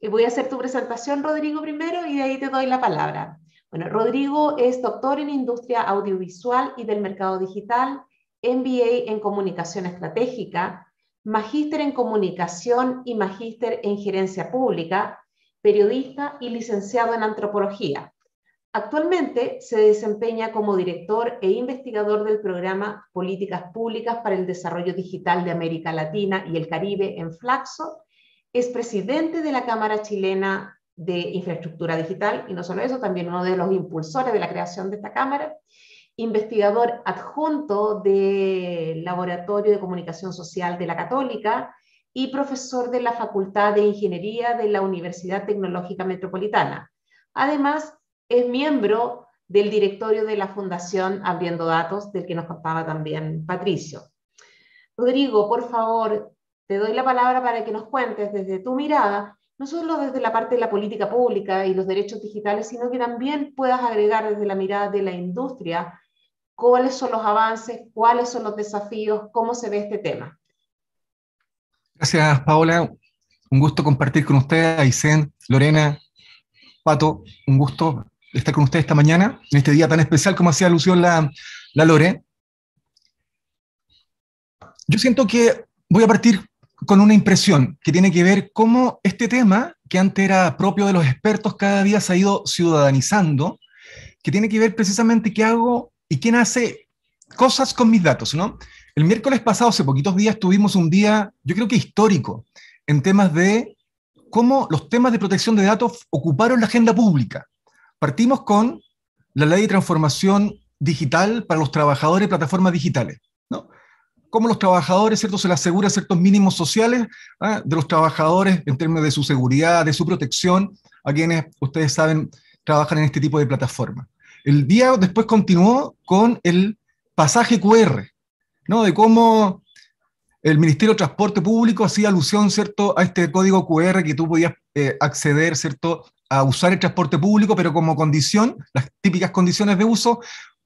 Eh, voy a hacer tu presentación, Rodrigo, primero, y de ahí te doy la palabra. Bueno, Rodrigo es doctor en Industria Audiovisual y del Mercado Digital, MBA en Comunicación Estratégica, magíster en Comunicación y magíster en Gerencia Pública, periodista y licenciado en Antropología. Actualmente se desempeña como director e investigador del programa Políticas Públicas para el Desarrollo Digital de América Latina y el Caribe en Flaxo. Es presidente de la Cámara Chilena de infraestructura digital y no solo eso, también uno de los impulsores de la creación de esta cámara, investigador adjunto del Laboratorio de Comunicación Social de la Católica y profesor de la Facultad de Ingeniería de la Universidad Tecnológica Metropolitana. Además, es miembro del directorio de la Fundación Abriendo Datos, del que nos contaba también Patricio. Rodrigo, por favor, te doy la palabra para que nos cuentes desde tu mirada no solo desde la parte de la política pública y los derechos digitales, sino que también puedas agregar desde la mirada de la industria cuáles son los avances, cuáles son los desafíos, cómo se ve este tema. Gracias, Paola. Un gusto compartir con ustedes, Aysén, Lorena, Pato, un gusto estar con ustedes esta mañana, en este día tan especial como hacía alusión la, la Lore. Yo siento que voy a partir con una impresión que tiene que ver cómo este tema, que antes era propio de los expertos, cada día se ha ido ciudadanizando, que tiene que ver precisamente qué hago y quién hace cosas con mis datos, ¿no? El miércoles pasado, hace poquitos días, tuvimos un día, yo creo que histórico, en temas de cómo los temas de protección de datos ocuparon la agenda pública. Partimos con la ley de transformación digital para los trabajadores de plataformas digitales. Cómo los trabajadores, ¿cierto?, se les asegura ciertos mínimos sociales ¿ah? de los trabajadores en términos de su seguridad, de su protección, a quienes ustedes saben trabajan en este tipo de plataformas. El día después continuó con el pasaje QR, ¿no? De cómo el Ministerio de Transporte Público hacía alusión, ¿cierto?, a este código QR que tú podías eh, acceder, ¿cierto?, a usar el transporte público, pero como condición, las típicas condiciones de uso,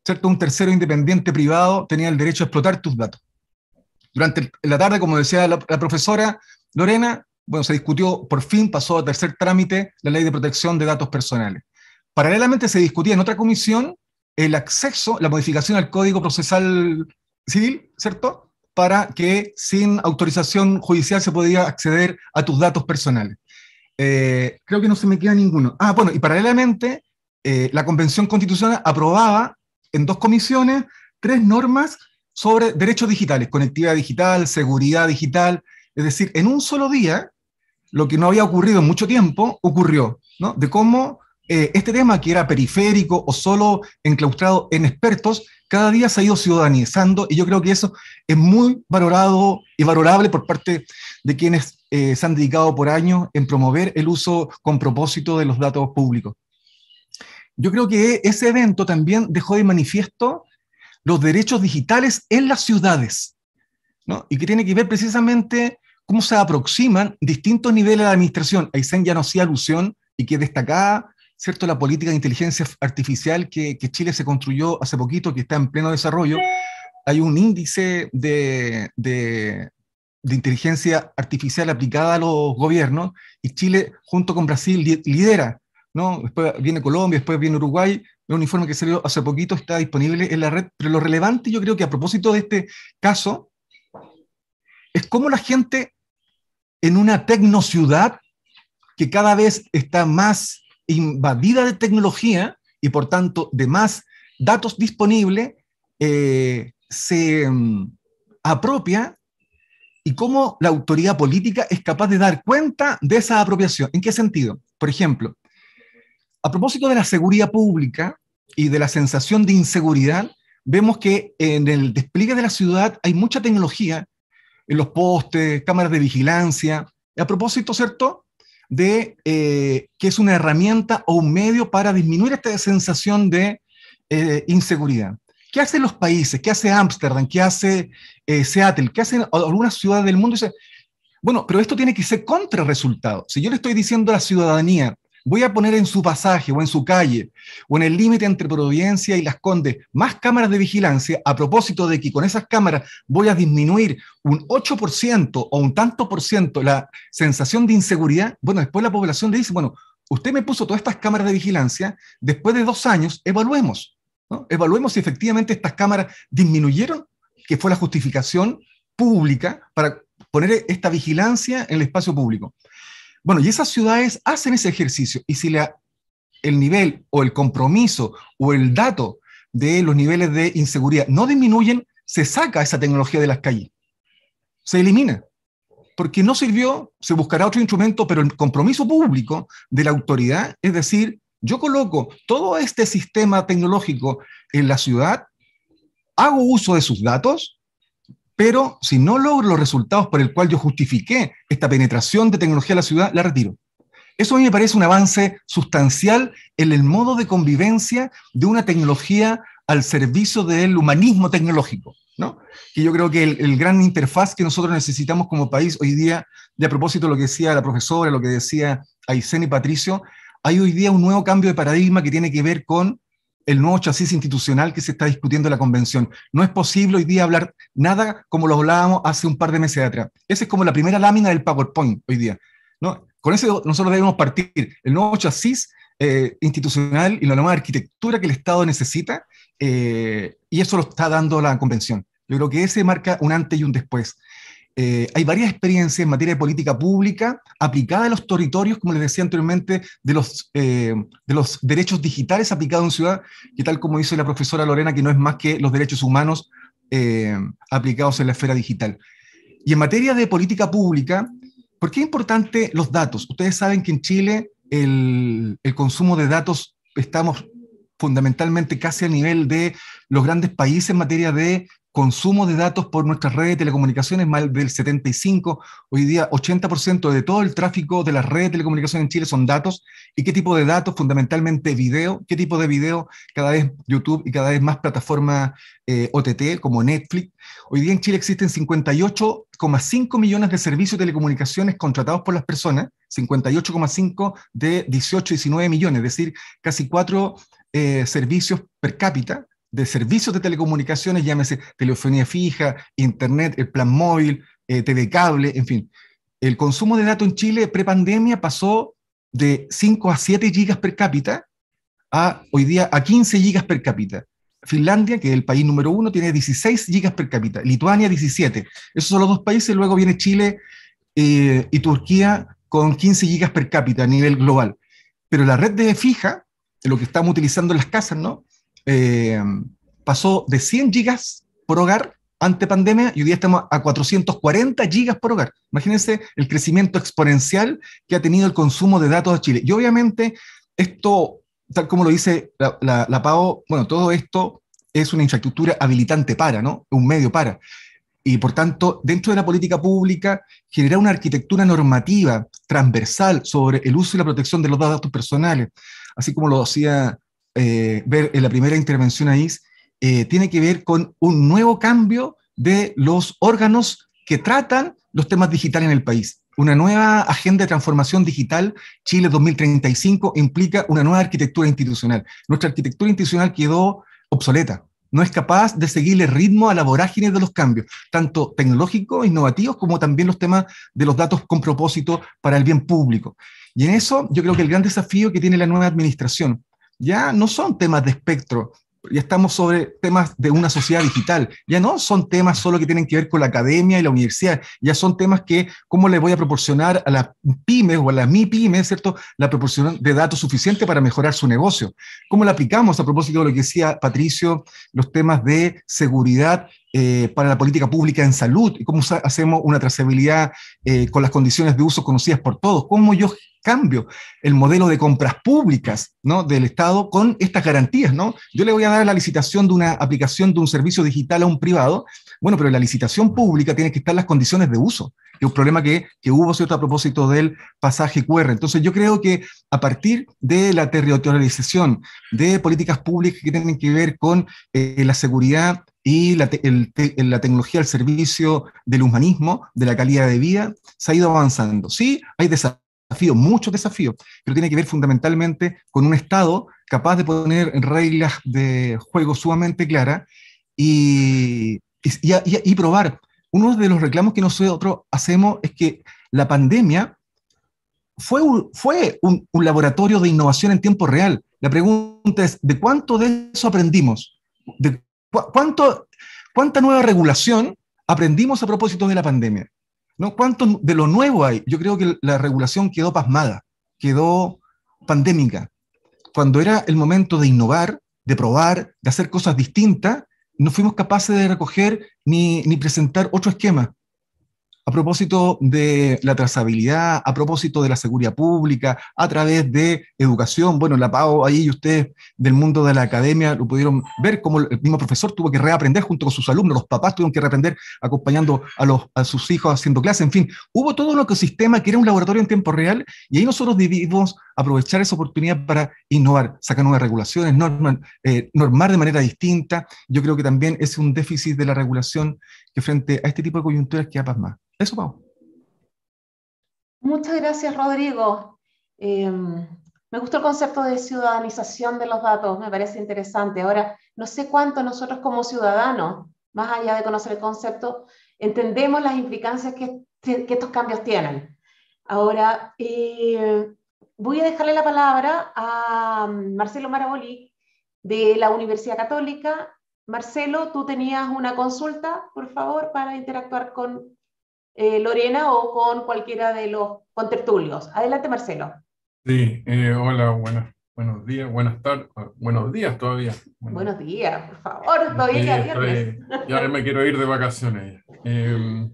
¿cierto? Un tercero independiente privado tenía el derecho a explotar tus datos. Durante la tarde, como decía la, profesora Lorena, bueno, se discutió, por fin pasó a tercer trámite la ley de protección de datos personales. Paralelamente se discutía en otra comisión el acceso, la modificación al Código Procesal Civil, ¿cierto? Para que sin autorización judicial se podía acceder a tus datos personales. Eh, creo que no se me queda ninguno. Ah, bueno, y paralelamente eh, la Convención Constitucional aprobaba en dos comisiones tres normas sobre derechos digitales, conectividad digital, seguridad digital, es decir, en un solo día, lo que no había ocurrido en mucho tiempo, ocurrió, ¿no? De cómo eh, este tema que era periférico o solo enclaustrado en expertos, cada día se ha ido ciudadanizando y yo creo que eso es muy valorado y valorable por parte de quienes eh, se han dedicado por años en promover el uso con propósito de los datos públicos. Yo creo que ese evento también dejó de manifiesto los derechos digitales en las ciudades, ¿no? y que tiene que ver precisamente cómo se aproximan distintos niveles de administración. Aysén ya no hacía alusión y que destacaba ¿cierto? la política de inteligencia artificial que, Chile se construyó hace poquito, que está en pleno desarrollo. Hay un índice de, de inteligencia artificial aplicada a los gobiernos y Chile, junto con Brasil, lidera. ¿No? Después viene Colombia, después viene Uruguay. Un informe que salió hace poquito está disponible en la red. Pero lo relevante, yo creo que a propósito de este caso, es cómo la gente en una tecnociudad que cada vez está más invadida de tecnología y por tanto de más datos disponibles, eh, se mm, apropia y cómo la autoridad política es capaz de dar cuenta de esa apropiación. ¿En qué sentido? Por ejemplo, a propósito de la seguridad pública y de la sensación de inseguridad, vemos que en el despliegue de la ciudad hay mucha tecnología, en los postes, cámaras de vigilancia, a propósito, ¿cierto? De eh, que es una herramienta o un medio para disminuir esta sensación de eh, inseguridad. ¿Qué hacen los países? ¿Qué hace Ámsterdam? ¿Qué hace eh, Seattle? ¿Qué hacen algunas ciudades del mundo? Bueno, pero esto tiene que ser contra resultado. Si yo le estoy diciendo a la ciudadanía, voy a poner en su pasaje o en su calle o en el límite entre Providencia y Las Condes más cámaras de vigilancia a propósito de que con esas cámaras voy a disminuir un 8% o un tanto por ciento la sensación de inseguridad, bueno, después la población le dice, bueno, usted me puso todas estas cámaras de vigilancia, después de dos años, evaluemos. Evaluemos si efectivamente estas cámaras disminuyeron, que fue la justificación pública para poner esta vigilancia en el espacio público. Bueno, y esas ciudades hacen ese ejercicio y si el nivel o el compromiso o el dato de los niveles de inseguridad no disminuyen, se saca esa tecnología de las calles, se elimina, porque no sirvió, se buscará otro instrumento, pero el compromiso público de la autoridad, es decir, yo coloco todo este sistema tecnológico en la ciudad, hago uso de sus datos, pero si no logro los resultados por el cual yo justifiqué esta penetración de tecnología en la ciudad, la retiro. Eso a mí me parece un avance sustancial en el modo de convivencia de una tecnología al servicio del humanismo tecnológico, ¿no? Que yo creo que el, gran interfaz que nosotros necesitamos como país hoy día, de a propósito de lo que decía la profesora, lo que decía Aysén y Patricio, hay hoy día un nuevo cambio de paradigma que tiene que ver con el nuevo chasis institucional que se está discutiendo en la convención. No es posible hoy día hablar nada como lo hablábamos hace un par de meses atrás. Esa es como la primera lámina del PowerPoint hoy día. ¿no? Con eso nosotros debemos partir. El nuevo chasis eh, institucional y la nueva arquitectura que el Estado necesita, eh, y eso lo está dando la convención. Yo creo que ese marca un antes y un después. Eh, hay varias experiencias en materia de política pública aplicada a los territorios, como les decía anteriormente, de los, eh, de los derechos digitales aplicados en ciudad, que tal como dice la profesora Lorena, que no es más que los derechos humanos eh, aplicados en la esfera digital. Y en materia de política pública, ¿por qué es importante los datos? Ustedes saben que en Chile el, el consumo de datos estamos fundamentalmente casi a nivel de los grandes países en materia de consumo de datos por nuestras redes de telecomunicaciones, más del 75, hoy día 80% de todo el tráfico de las redes de telecomunicaciones en Chile son datos. ¿Y qué tipo de datos? Fundamentalmente video. ¿Qué tipo de video? Cada vez YouTube y cada vez más plataformas eh, OTT como Netflix. Hoy día en Chile existen 58,5 millones de servicios de telecomunicaciones contratados por las personas, 58,5 de 18, 19 millones, es decir, casi cuatro eh, servicios per cápita de servicios de telecomunicaciones, llámese telefonía fija, internet, el plan móvil, eh, TV cable, en fin. El consumo de datos en Chile pre-pandemia pasó de 5 a 7 gigas per cápita a hoy día a 15 gigas per cápita. Finlandia, que es el país número uno, tiene 16 gigas per cápita, Lituania 17. Esos son los dos países, luego viene Chile eh, y Turquía con 15 gigas per cápita a nivel global. Pero la red de fija, lo que estamos utilizando en las casas, ¿no? Eh, pasó de 100 gigas por hogar ante pandemia y hoy día estamos a 440 gigas por hogar. Imagínense el crecimiento exponencial que ha tenido el consumo de datos de Chile. Y obviamente esto, tal como lo dice la, la, PAO, bueno, todo esto es una infraestructura habilitante para, ¿no? Un medio para. Y por tanto, dentro de la política pública, generar una arquitectura normativa transversal sobre el uso y la protección de los datos personales, así como lo hacía eh, ver en la primera intervención ahí, eh, tiene que ver con un nuevo cambio de los órganos que tratan los temas digitales en el país. Una nueva agenda de transformación digital, Chile 2035, implica una nueva arquitectura institucional. Nuestra arquitectura institucional quedó obsoleta, no es capaz de seguirle ritmo a la vorágine de los cambios, tanto tecnológicos, innovativos, como también los temas de los datos con propósito para el bien público. Y en eso yo creo que el gran desafío que tiene la nueva administración ya no son temas de espectro, ya estamos sobre temas de una sociedad digital, ya no son temas solo que tienen que ver con la academia y la universidad, ya son temas que, ¿cómo le voy a proporcionar a las pymes o a las MIPYMES, ¿cierto?, la proporción de datos suficiente para mejorar su negocio. ¿Cómo le aplicamos, a propósito de lo que decía Patricio, los temas de seguridad eh, para la política pública en salud y cómo hacemos una trazabilidad eh, con las condiciones de uso conocidas por todos, cómo yo cambio el modelo de compras públicas ¿no? del Estado con estas garantías. ¿no? Yo le voy a dar la licitación de una aplicación de un servicio digital a un privado, bueno, pero la licitación pública tiene que estar las condiciones de uso, que es un problema que, que hubo ¿cierto? a propósito del pasaje QR. Entonces yo creo que a partir de la territorialización de políticas públicas que tienen que ver con eh, la seguridad y la, la, tecnología al servicio del humanismo, de la calidad de vida, se ha ido avanzando. Sí, hay desafíos desafíos, muchos desafíos, pero tiene que ver fundamentalmente con un Estado capaz de poner reglas de juego sumamente claras y, y, probar. Uno de los reclamos que nosotros hacemos es que la pandemia fue, un, fue un, laboratorio de innovación en tiempo real. La pregunta es, ¿de cuánto de eso aprendimos? ¿De cuánto, ¿Cuánta nueva regulación aprendimos a propósito de la pandemia? ¿No? ¿Cuánto de lo nuevo hay? Yo creo que la regulación quedó pasmada, quedó pandémica. Cuando era el momento de innovar, de probar, de hacer cosas distintas, no fuimos capaces de recoger ni, ni presentar otro esquema a propósito de la trazabilidad, a propósito de la seguridad pública, a través de educación. Bueno, la PAO ahí y ustedes del mundo de la academia lo pudieron ver como el mismo profesor tuvo que reaprender junto con sus alumnos, los papás tuvieron que reaprender acompañando a, los, a sus hijos haciendo clases, en fin, hubo todo un ecosistema que era un laboratorio en tiempo real y ahí nosotros debimos aprovechar esa oportunidad para innovar, sacar nuevas regulaciones, eh, normar de manera distinta. Yo creo que también es un déficit de la regulación que frente a este tipo de coyunturas queda pasmada. Eso, Pau. Muchas gracias, Rodrigo. Em, me gustó el concepto de ciudadanización de los datos, me parece interesante. Ahora, no sé cuánto nosotros como ciudadanos, más allá de conocer el concepto, entendemos las implicancias que, estos cambios tienen. Ahora, eh, voy a dejarle la palabra a Marcelo Maraboli de la Universidad Católica. Marcelo, tú tenías una consulta, por favor, para interactuar con eh, Lorena o con cualquiera de los contertulios. Adelante, Marcelo. Sí, eh, hola, buenas, buenos días, buenas tardes, ah, buenos días todavía. buenos días, por favor, todavía viernes. ya me quiero ir de vacaciones. Eh,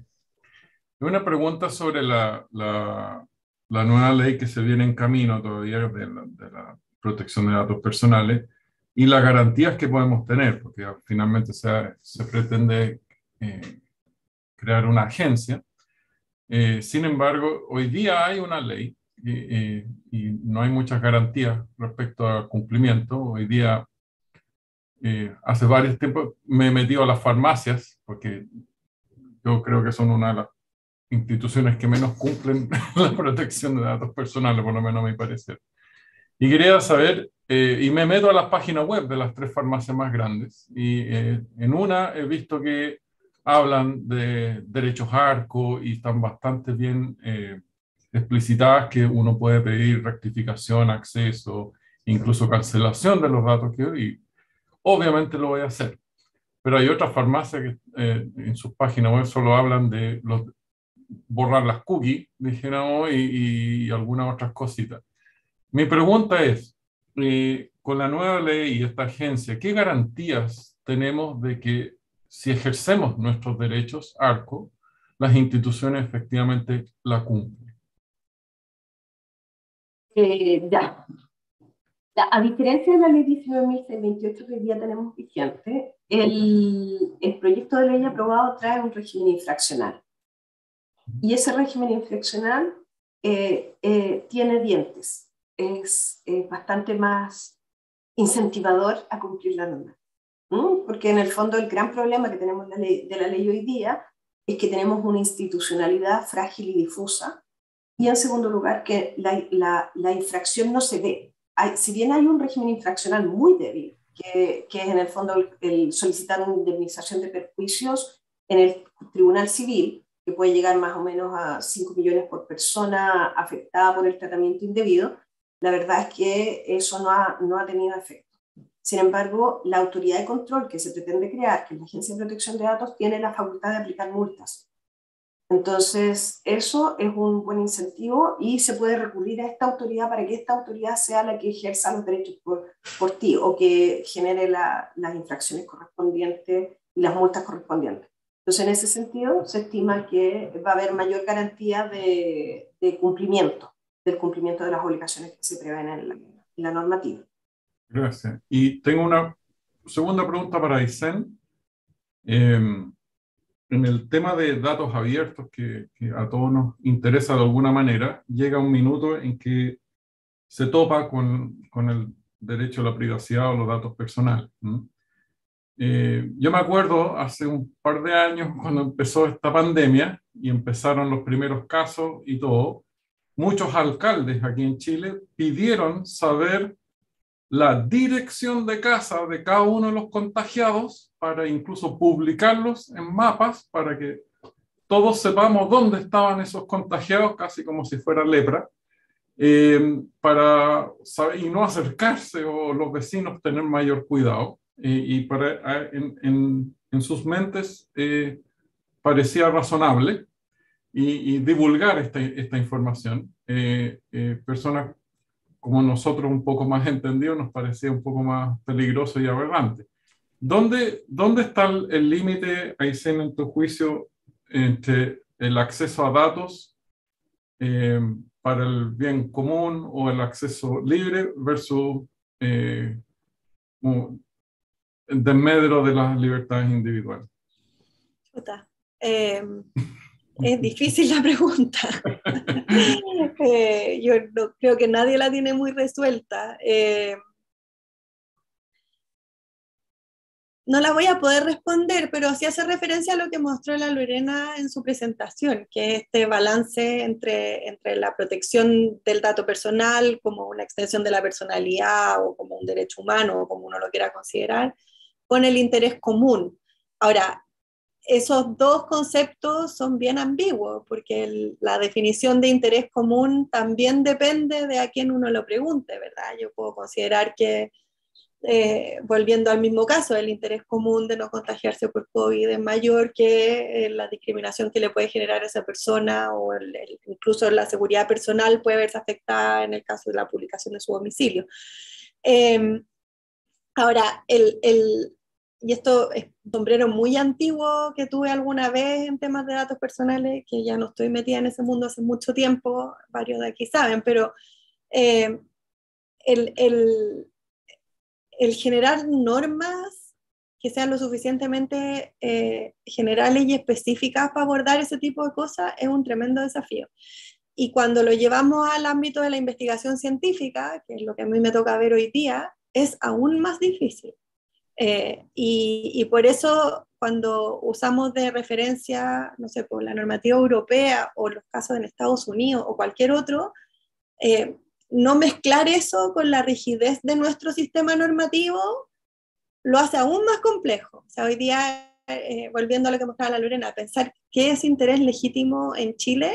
una pregunta sobre la, la, la, nueva ley que se viene en camino todavía de la, de la protección de datos personales. y las garantías que podemos tener, porque finalmente se, se pretende eh, crear una agencia. Eh, sin embargo, hoy día hay una ley y no hay muchas garantías respecto al cumplimiento. Hoy día, hace varios tiempos, me he metido a las farmacias, porque yo creo que son una de las instituciones que menos cumplen <laughs> la protección de datos personales, por lo menos a mi parecer. Y quería saber, eh, y me meto a las páginas web de las tres farmacias más grandes, y eh, en una he visto que hablan de derechos ARCO y están bastante bien eh, explicitadas que uno puede pedir rectificación, acceso, incluso cancelación de los datos que y obviamente lo voy a hacer. Pero hay otras farmacias que en sus páginas web solo hablan de los, borrar las cookies, dijéramos, y, y algunas otras cositas. Mi pregunta es, eh, con la nueva ley y esta agencia, ¿qué garantías tenemos de que si ejercemos nuestros derechos, ARCO, las instituciones efectivamente la cumplen? Eh, ya. A diferencia de la ley 19.628 que hoy día tenemos vigente, el, el proyecto de ley aprobado trae un régimen infraccional. Y ese régimen infraccional eh, eh, tiene dientes, es bastante más incentivador a cumplir la norma. Porque en el fondo el gran problema que tenemos de la, ley, hoy día es que tenemos una institucionalidad frágil y difusa. Y en segundo lugar, que la, infracción no se ve. Si bien hay un régimen infraccional muy débil, que, es en el fondo el, el solicitar una indemnización de perjuicios en el Tribunal Civil, que puede llegar más o menos a 5 millones por persona afectada por el tratamiento indebido, la verdad es que eso no ha, no ha tenido efecto. Sin embargo, la autoridad de control que se pretende crear, que es la Agencia de Protección de Datos, tiene la facultad de aplicar multas. Entonces, eso es un buen incentivo y se puede recurrir a esta autoridad para que esta autoridad sea la que ejerza los derechos por, ti o que genere las infracciones correspondientes y las multas correspondientes. Entonces, en ese sentido, se estima que va a haber mayor garantía de, cumplimiento, del cumplimiento de las obligaciones que se prevén en la, normativa. Gracias. Y tengo una segunda pregunta para Isen. Em, en el tema de datos abiertos, que, a todos nos interesa de alguna manera, llega un minuto en que se topa con, con el derecho a la privacidad o los datos personales. Eh, yo me acuerdo hace un par de años cuando empezó esta pandemia y empezaron los primeros casos y todo, muchos alcaldes aquí en Chile pidieron saber la dirección de casa de cada uno de los contagiados para incluso publicarlos en mapas para que todos sepamos dónde estaban esos contagiados, casi como si fuera lepra, eh, para saber, y no acercarse o los vecinos tener mayor cuidado y, para, en, en, sus mentes eh, parecía razonable y, divulgar esta, esta información. Eh, eh, personas como nosotros un poco más entendidos nos parecía un poco más peligroso y aberrante. ¿Dónde, dónde está el límite, Aysén, en tu juicio, entre el acceso a datos para el bien común o el acceso libre versus medro de las libertades individuales? Em, es difícil la pregunta. <laughs> <laughs> Eh, yo no, creo que nadie la tiene muy resuelta. Em, no la voy a poder responder, pero sí hace referencia a lo que mostró la Lorena en su presentación, que es este balance entre, entre la protección del dato personal como una extensión de la personalidad o como un derecho humano o como uno lo quiera considerar, con el interés común. Ahora, esos dos conceptos son bien ambiguos, porque la definición de interés común también depende de a quién uno lo pregunte, ¿verdad? Yo puedo considerar que, eh, volviendo al mismo caso, el interés común de no contagiarse por COVID es mayor que eh, la discriminación que le puede generar a esa persona o incluso la seguridad personal puede verse afectada en el caso de la publicación de su domicilio. Em, ahora, el, el, y esto es un sombrero muy antiguo que tuve alguna vez en temas de datos personales, que ya no estoy metida en ese mundo hace mucho tiempo, varios de aquí saben, pero eh, el, el generar normas que sean lo suficientemente eh, generales y específicas para abordar ese tipo de cosas es un tremendo desafío. Y cuando lo llevamos al ámbito de la investigación científica, que es lo que a mí me toca ver hoy día, es aún más difícil. Eh, y, por eso cuando usamos de referencia, no sé, por la normativa europea o los casos en Estados Unidos o cualquier otro, eh, no mezclar eso con la rigidez de nuestro sistema normativo lo hace aún más complejo. O sea, hoy día, eh, volviendo a lo que mostraba la Lorena, pensar qué es interés legítimo en Chile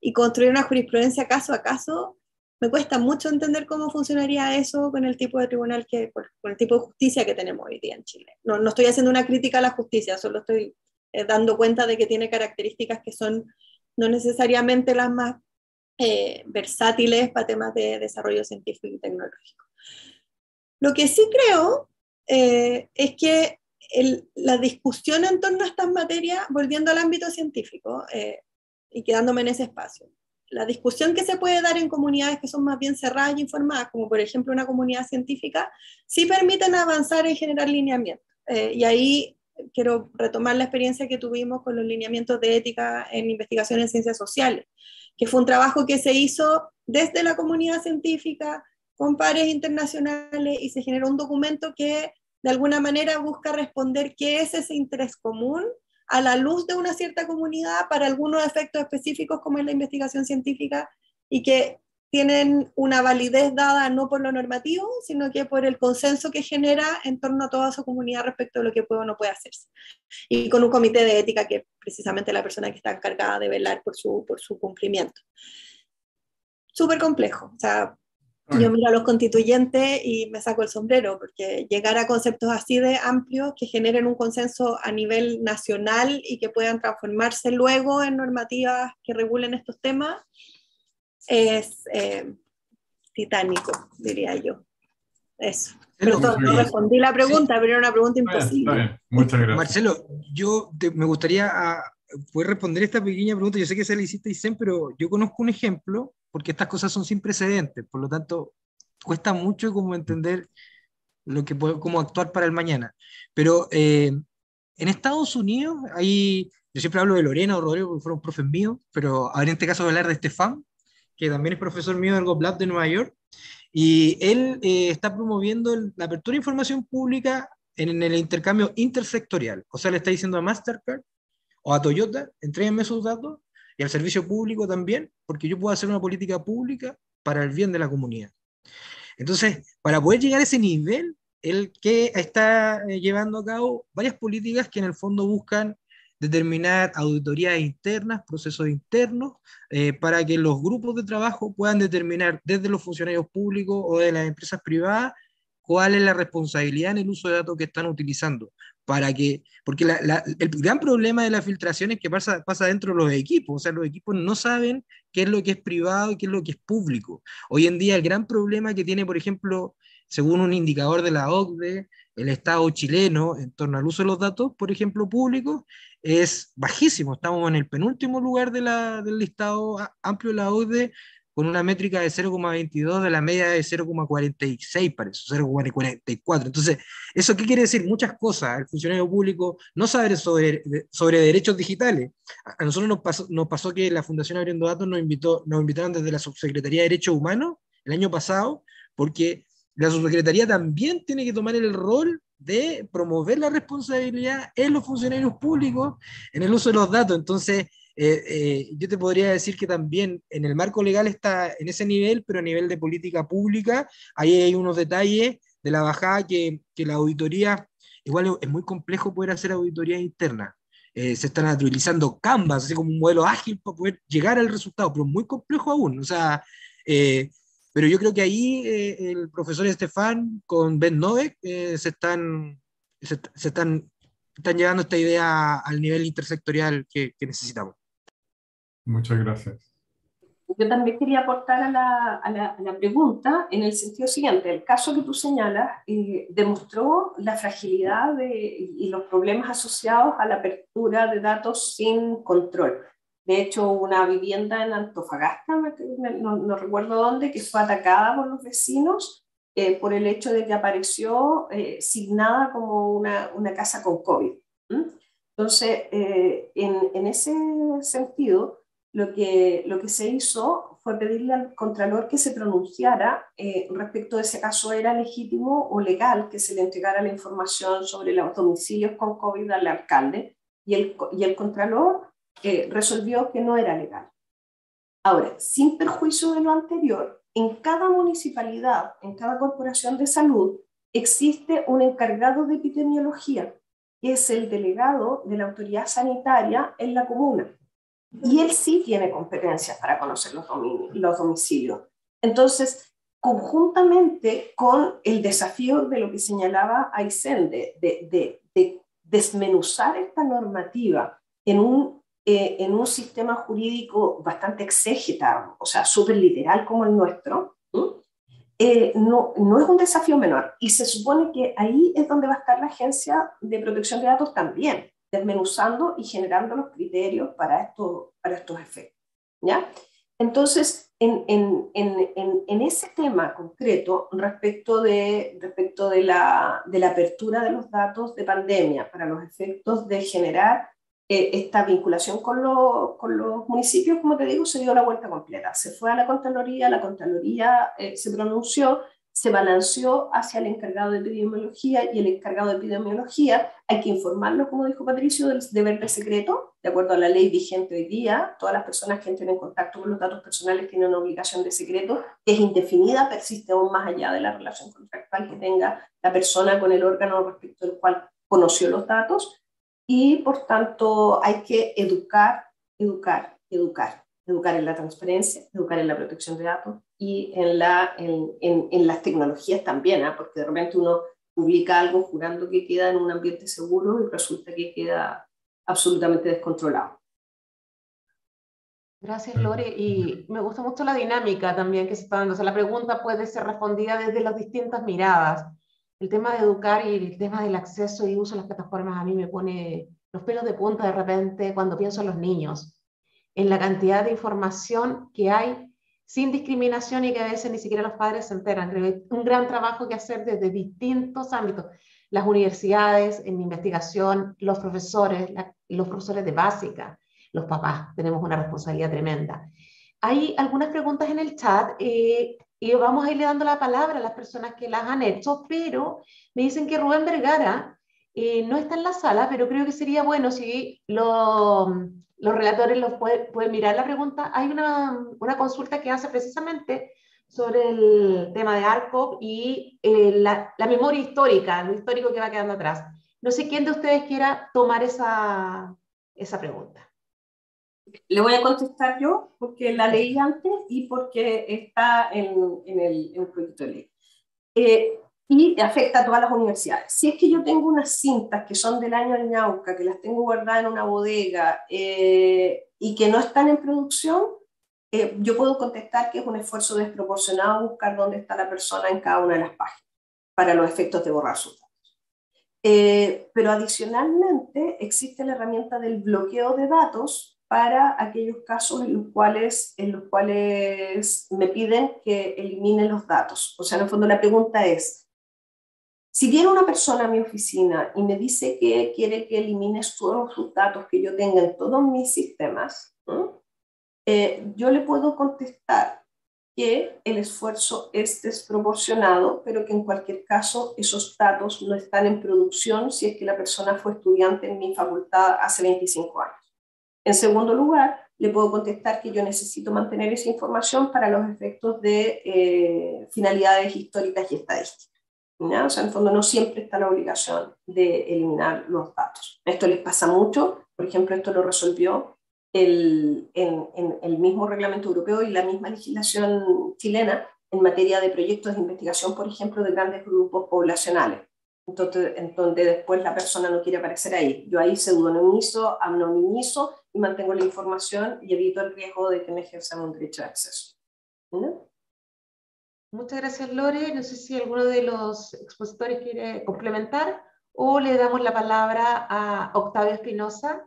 y construir una jurisprudencia caso a caso me cuesta mucho entender cómo funcionaría eso con el tipo de tribunal que, con el tipo de justicia que tenemos hoy día en Chile. No, no estoy haciendo una crítica a la justicia, solo estoy eh, dando cuenta de que tiene características que son no necesariamente las más eh, versátiles para temas de desarrollo científico y tecnológico. Lo que sí creo eh, es que la discusión en torno a estas materias, volviendo al ámbito científico y quedándome en ese espacio, la discusión que se puede dar en comunidades que son más bien cerradas y informadas, como por ejemplo una comunidad científica, sí permiten avanzar en generar lineamientos. Eh, y ahí quiero retomar la experiencia que tuvimos con los lineamientos de ética en investigación en ciencias sociales, que fue un trabajo que se hizo desde la comunidad científica, con pares internacionales, y se generó un documento que de alguna manera busca responder qué es ese interés común a la luz de una cierta comunidad para algunos efectos específicos como es la investigación científica y que tienen una validez dada no por lo normativo, sino que por el consenso que genera en torno a toda su comunidad respecto a lo que puede o no puede hacerse. Y con un comité de ética que es precisamente la persona que está encargada de velar por su, por su cumplimiento. Súper complejo. O sea, yo miro a los constituyentes y me saco el sombrero, porque llegar a conceptos así de amplios que generen un consenso a nivel nacional y que puedan transformarse luego en normativas que regulen estos temas es eh, titánico, diría yo. Eso. Pero no respondí la pregunta, pero era una pregunta imposible. Muchas gracias. Marcelo, yo me gustaría ah, poder responder esta pequeña pregunta. Yo sé que se la hiciste, Isen, pero yo conozco un ejemplo porque estas cosas son sin precedentes, por lo tanto, cuesta mucho como entender lo que cómo actuar para el mañana. Pero eh, en Estados Unidos, hay, yo siempre hablo de Lorena o Rodrigo, porque fueron profes míos, pero ahora en este caso voy a hablar de Estefan, que también es profesor mío del GoPlab de Nueva York, y él eh, está promoviendo la apertura de información pública en, el intercambio intersectorial. O sea, le está diciendo a Mastercard o a Toyota, entréguenme sus datos y al servicio público también, porque yo puedo hacer una política pública para el bien de la comunidad. Entonces, para poder llegar a ese nivel, el que está eh, llevando a cabo varias políticas que en el fondo buscan determinar auditorías internas, procesos internos, eh, para que los grupos de trabajo puedan determinar desde los funcionarios públicos o de las empresas privadas cuál es la responsabilidad en el uso de datos que están utilizando, para que, porque el gran problema de la filtración es que pasa, pasa dentro de los equipos, o sea, los equipos no saben qué es lo que es privado y qué es lo que es público. Hoy en día el gran problema que tiene, por ejemplo, según un indicador de la OCDE, el Estado chileno en torno al uso de los datos, por ejemplo, públicos, es bajísimo. Estamos en el penúltimo lugar del listado amplio de la OCDE con una métrica de 0,22 de la media de 0,46, parece, 0,44. Entonces, ¿eso qué quiere decir? Muchas cosas. El funcionario público no sabe sobre, sobre derechos digitales. A nosotros nos pasó, nos pasó que la Fundación Abriendo Datos nos, invitó, nos invitaron desde la Subsecretaría de Derechos Humanos el año pasado, porque la Subsecretaría también tiene que tomar el rol de promover la responsabilidad en los funcionarios públicos en el uso de los datos. Entonces, eh, eh, yo te podría decir que también en el marco legal está en ese nivel, pero a nivel de política pública, ahí hay unos detalles de la bajada que, que la auditoría, igual es muy complejo poder hacer auditoría interna. Eh, se están utilizando Canvas, así como un modelo ágil para poder llegar al resultado, pero muy complejo aún. O sea, pero yo creo que ahí el profesor Estefan con Ben Novek se están, se, están, están llevando esta idea al nivel intersectorial que necesitamos. Muchas gracias. Yo también quería aportar a la, a la, la pregunta en el sentido siguiente. El caso que tú señalas eh, demostró la fragilidad de, y los problemas asociados a la apertura de datos sin control. De hecho, una vivienda en Antofagasta, no, no, recuerdo dónde, que fue atacada por los vecinos eh, por el hecho de que apareció eh, signada como una, una, casa con COVID. Entonces, eh, en, en, ese sentido, lo que, lo que se hizo fue pedirle al Contralor que se pronunciara respecto de ese caso era legítimo o legal que se le entregara la información sobre los domicilios con COVID al alcalde y el, y el Contralor resolvió que no era legal. Ahora, sin perjuicio de lo anterior, en cada municipalidad, en cada corporación de salud, existe un encargado de epidemiología, que es el delegado de la autoridad sanitaria en la comuna. Y él sí tiene competencias para conocer los, domicilios. Entonces, conjuntamente con el desafío de lo que señalaba Aysén, de, de, de desmenuzar esta normativa en un eh, sistema jurídico bastante exégeta, o sea, súper literal como el nuestro, eh, no, no es un desafío menor. Y se supone que ahí es donde va a estar la Agencia de Protección de Datos también, desmenuzando y generando los criterios para, esto, para estos efectos. ¿ya? Entonces, en, en, en, en, ese tema concreto, respecto, de, respecto de, la, de la apertura de los datos de pandemia para los efectos de generar eh, esta vinculación con, con, los municipios, como te digo, se dio la vuelta completa. Se fue a la Contraloría, la Contraloría eh, se pronunció, se balanceó hacia el encargado de epidemiología y el encargado de epidemiología hay que informarlo, como dijo Patricio, del deber de secreto, de acuerdo a la ley vigente hoy día. Todas las personas que entren en contacto con los datos personales tienen una obligación de secreto que es indefinida, persiste aún más allá de la relación contractual que tenga la persona con el órgano respecto al cual conoció los datos y por tanto hay que educar, educar, educar, educar en la transparencia, educar en la protección de datos y en, la, en, en, las tecnologías también, ¿ah? porque de repente uno publica algo jurando que queda en un ambiente seguro y resulta que queda absolutamente descontrolado. Gracias, Lore. Y me gusta mucho la dinámica también que se está dando. O sea, la pregunta puede ser respondida desde las distintas miradas el tema de educar y el tema del acceso y uso de las plataformas a mí me pone los pelos de punta de repente cuando pienso en los niños, en la cantidad de información que hay sin discriminación y que a veces ni siquiera los padres se enteran. Un gran trabajo que hacer desde distintos ámbitos. Las universidades, en investigación, los profesores, los profesores de básica, los papás, tenemos una responsabilidad tremenda. Hay algunas preguntas en el chat. Eh, y vamos a irle dando la palabra a las personas que las han hecho, pero me dicen que Rubén Vergara eh, no está en la sala, pero creo que sería bueno si los relatores los pueden mirar la pregunta. Hay una, una, consulta que hace precisamente sobre el tema de ARCOP y eh, la, la, memoria histórica, lo histórico que va quedando atrás. No sé quién de ustedes quiera tomar esa, esa pregunta. Le voy a contestar yo porque la leí antes y porque está en, en, el, proyecto de ley. Eh, y afecta a todas las universidades. Si es que yo tengo unas cintas que son del año del Ñauca, que las tengo guardadas en una bodega eh, y que no están en producción, eh, yo puedo contestar que es un esfuerzo desproporcionado buscar dónde está la persona en cada una de las páginas para los efectos de borrar sus datos. pero adicionalmente existe la herramienta del bloqueo de datos para aquellos casos en los cuales, en los cuales me piden que elimine los datos. O sea, en el fondo la pregunta es, si viene una persona a mi oficina y me dice que quiere que elimines todos los datos que yo tenga en todos mis sistemas, eh, yo le puedo contestar que el esfuerzo es desproporcionado, pero que en cualquier caso esos datos no están en producción si es que la persona fue estudiante en mi facultad hace 25 años. En segundo lugar, le puedo contestar que yo necesito mantener esa información para los efectos de eh, finalidades históricas y estadísticas. O sea, en el fondo no siempre está la obligación de eliminar los datos. Esto les pasa mucho, por ejemplo, esto lo resolvió el, en, en, el mismo reglamento europeo y la misma legislación chilena en materia de proyectos de investigación, por ejemplo, de grandes grupos poblacionales. Entonces, en donde después la persona no quiere aparecer ahí. Yo ahí pseudonimizo, anonimizo y mantengo la información y evito el riesgo de que me ejerzan un derecho de acceso. Muchas gracias, Lore. No sé si alguno de los expositores quiere complementar o le damos la palabra a Octavio Espinosa,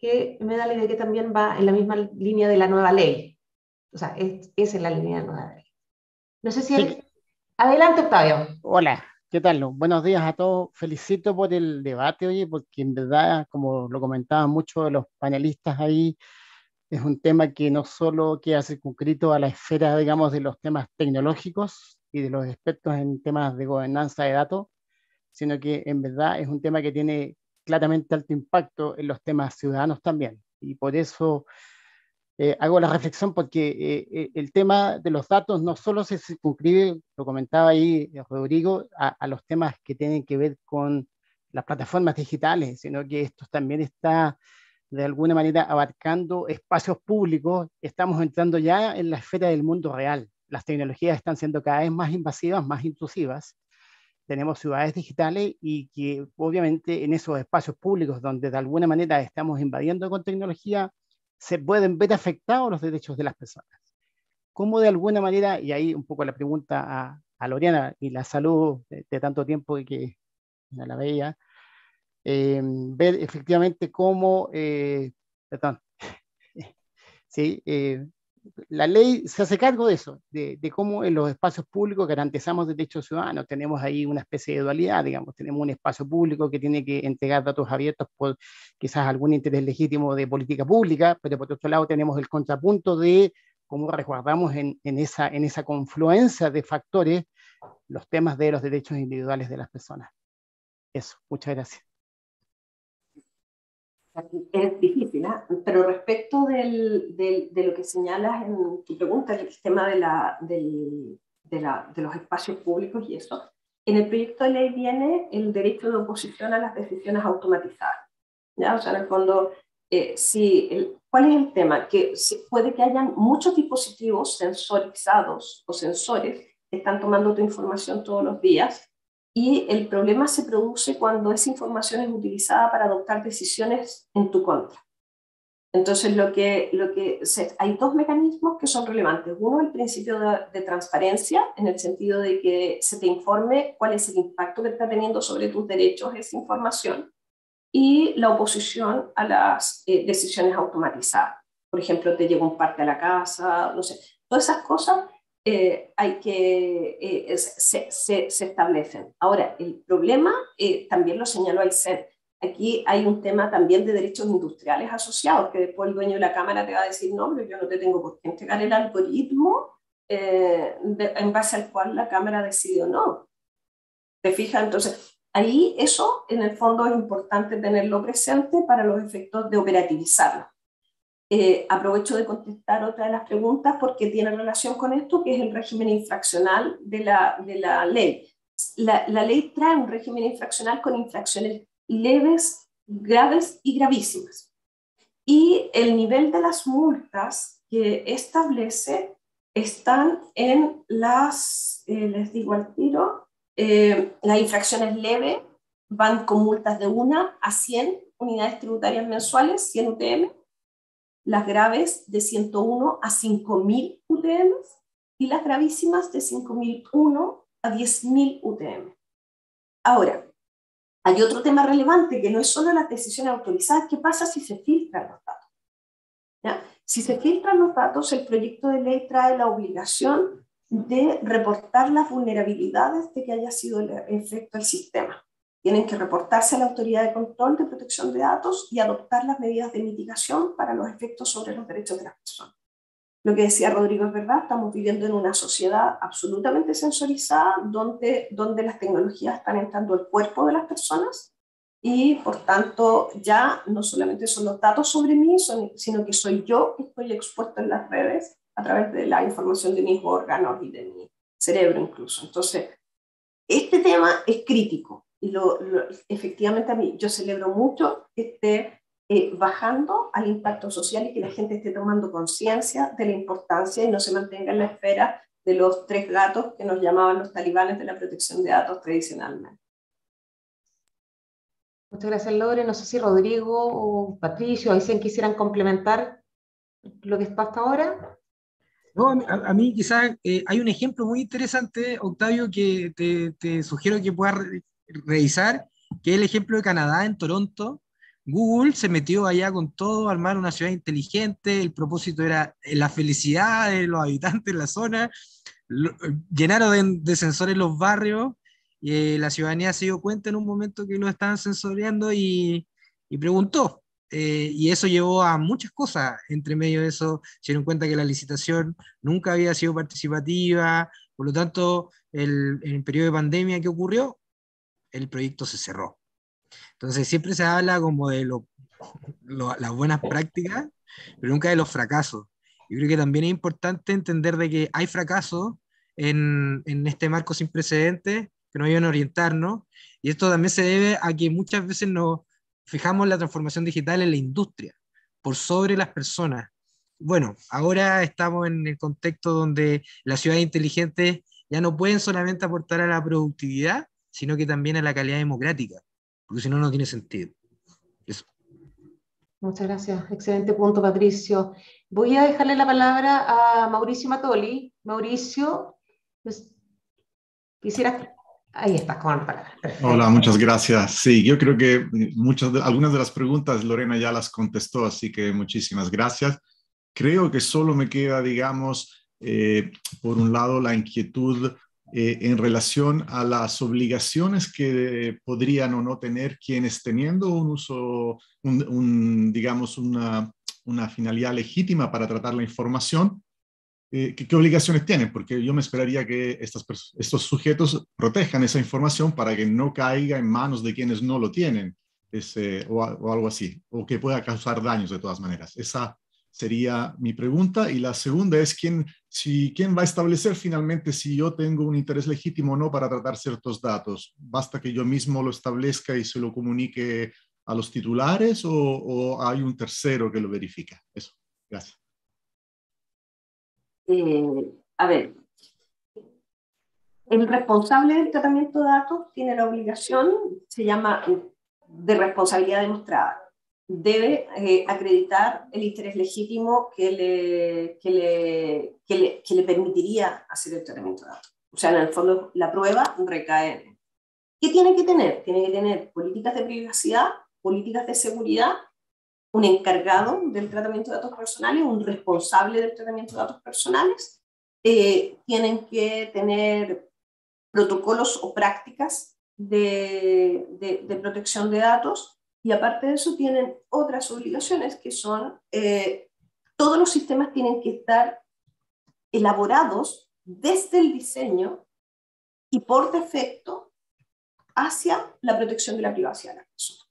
que me da la idea que también va en la misma línea de la nueva ley. O sea, es, es en la línea de la nueva ley. No sé si hay... Adelante, Octavio. Hola, ¿qué tal? Buenos días a todos. Felicito por el debate, oye, porque en verdad, como lo comentaban muchos de los panelistas ahí, es un tema que no solo queda circunscrito a la esfera, digamos, de los temas tecnológicos y de los expertos en temas de gobernanza de datos, sino que en verdad es un tema que tiene claramente alto impacto en los temas ciudadanos también. Y por eso eh, hago la reflexión porque eh, eh, el tema de los datos no solo se circunscribe, lo comentaba ahí Rodrigo, a, a, los temas que tienen que ver con las plataformas digitales, sino que esto también está de alguna manera abarcando espacios públicos. Estamos entrando ya en la esfera del mundo real. Las tecnologías están siendo cada vez más invasivas, más intrusivas tenemos ciudades digitales y que obviamente en esos espacios públicos donde de alguna manera estamos invadiendo con tecnología, se pueden ver afectados los derechos de las personas. ¿Cómo de alguna manera, y ahí un poco la pregunta a, a Loriana y la salud de, tanto tiempo que la veía, eh, ver efectivamente cómo, eh, perdón, <laughs> sí, eh, la ley se hace cargo de eso, de, cómo en los espacios públicos garantizamos derechos ciudadanos. Tenemos ahí una especie de dualidad, digamos, tenemos un espacio público que tiene que entregar datos abiertos por quizás algún interés legítimo de política pública, pero por otro lado tenemos el contrapunto de cómo resguardamos en, en, esa, en esa confluencia de factores los temas de los derechos individuales de las personas. Eso, muchas gracias es difícil, ¿eh? pero respecto del, del, de lo que señalas en tu pregunta, el tema de, la, del, de, la, de, los espacios públicos y eso, en el proyecto de ley viene el derecho de oposición a las decisiones automatizadas. ¿ya? O sea, en el fondo, eh, si el, ¿cuál es el tema? Que puede que hayan muchos dispositivos sensorizados o sensores que están tomando tu información todos los días y el problema se produce cuando esa información es utilizada para adoptar decisiones en tu contra. Entonces, lo que, lo que hay dos mecanismos que son relevantes. Uno, el principio de, de, transparencia, en el sentido de que se te informe cuál es el impacto que está teniendo sobre tus derechos esa información. Y la oposición a las eh, decisiones automatizadas. Por ejemplo, te llega un parte a la casa, no sé. Todas esas cosas eh, hay que, eh, se, se, se, establecen. Ahora, el problema eh, también lo señaló Aysén. Aquí hay un tema también de derechos industriales asociados, que después el dueño de la cámara te va a decir, no, pero yo no te tengo por qué entregar el algoritmo en base al cual la cámara decidió no. ¿Te fijas? Entonces, ahí eso en el fondo es importante tenerlo presente para los efectos de operativizarlo. Eh, aprovecho de contestar otra de las preguntas porque tiene relación con esto, que es el régimen infraccional de la, de la ley. La, la, ley trae un régimen infraccional con infracciones leves, graves y gravísimas. Y el nivel de las multas que establece están en las, eh, les digo al tiro, eh, las infracciones leves van con multas de 1 a 100 unidades tributarias mensuales, 100 UTM, las graves de 101 a 5.000 UTM y las gravísimas de 5.001 a 10.000 UTM. Ahora, hay otro tema relevante que no es solo las decisiones autorizadas, ¿qué pasa si se filtran los datos? ¿Ya? Si se filtran los datos, el proyecto de ley trae la obligación de reportar las vulnerabilidades de que haya sido el efecto del sistema tienen que reportarse a la Autoridad de Control de Protección de Datos y adoptar las medidas de mitigación para los efectos sobre los derechos de las personas. Lo que decía Rodrigo es verdad, estamos viviendo en una sociedad absolutamente sensorizada donde, donde las tecnologías están entrando al cuerpo de las personas y por tanto ya no solamente son los datos sobre mí, sino que soy yo que estoy expuesto en las redes a través de la información de mis órganos y de mi cerebro incluso. Entonces, este tema es crítico y lo, efectivamente a mí yo celebro mucho que esté eh, bajando al impacto social y que la gente esté tomando conciencia de la importancia y no se mantenga en la esfera de los tres gatos que nos llamaban los talibanes de la protección de datos tradicionalmente. Muchas gracias, Lore. No sé si Rodrigo o Patricio dicen quisieran complementar lo que está hasta ahora. No, a, mí quizás eh, hay un ejemplo muy interesante, Octavio, que te, te sugiero que puedas revisar, que el ejemplo de Canadá, en Toronto. Google se metió allá con todo, armar una ciudad inteligente, el propósito era la felicidad de los habitantes de la zona, llenaron de, sensores los barrios y la ciudadanía se dio cuenta en un momento que lo estaban sensoreando y, y preguntó. Eh, y eso llevó a muchas cosas. Entre medio de eso, se dieron cuenta que la licitación nunca había sido participativa, por lo tanto, el, en el periodo de pandemia que ocurrió, el proyecto se cerró. Entonces, siempre se habla como de lo, las buenas prácticas, pero nunca de los fracasos. Yo creo que también es importante entender de que hay fracasos en, en este marco sin precedentes que nos ayudan a orientarnos, y esto también se debe a que muchas veces nos fijamos la transformación digital en la industria, por sobre las personas. Bueno, ahora estamos en el contexto donde las ciudades inteligentes ya no pueden solamente aportar a la productividad, sino que también a la calidad democrática, porque si no, no tiene sentido. Eso. Muchas gracias. Excelente punto, Patricio. Voy a dejarle la palabra a Mauricio Matoli. Mauricio, pues, quisiera Ahí está, con la palabra. Hola, muchas gracias. Sí, yo creo que muchas algunas de las preguntas Lorena ya las contestó, así que muchísimas gracias. Creo que solo me queda, digamos, eh, por un lado, la inquietud eh, en relación a las obligaciones que podrían o no tener quienes teniendo un uso, digamos, una, finalidad legítima para tratar la información, eh, ¿qué, obligaciones tienen? Porque yo me esperaría que estos, sujetos protejan esa información para que no caiga en manos de quienes no lo tienen, ese, o, algo así, o que pueda causar daños de todas maneras. Esa sería mi pregunta. Y la segunda es, ¿quién, si, ¿quién va a establecer finalmente si yo tengo un interés legítimo o no para tratar ciertos datos? ¿Basta que yo mismo lo establezca y se lo comunique a los titulares o, hay un tercero que lo verifica? Eso. Gracias. Eh, a ver, el responsable del tratamiento de datos tiene la obligación, se llama de responsabilidad demostrada, debe eh, acreditar el interés legítimo que le, que, le, que, le, permitiría hacer el tratamiento de datos. O sea, en el fondo la prueba recae en... ¿Qué tiene que tener? Tiene que tener políticas de privacidad, políticas de seguridad un encargado del tratamiento de datos personales, un responsable del tratamiento de datos personales, eh, tienen que tener protocolos o prácticas de, de, protección de datos y aparte de eso tienen otras obligaciones que son, eh, todos los sistemas tienen que estar elaborados desde el diseño y por defecto hacia la protección de la privacidad de la persona.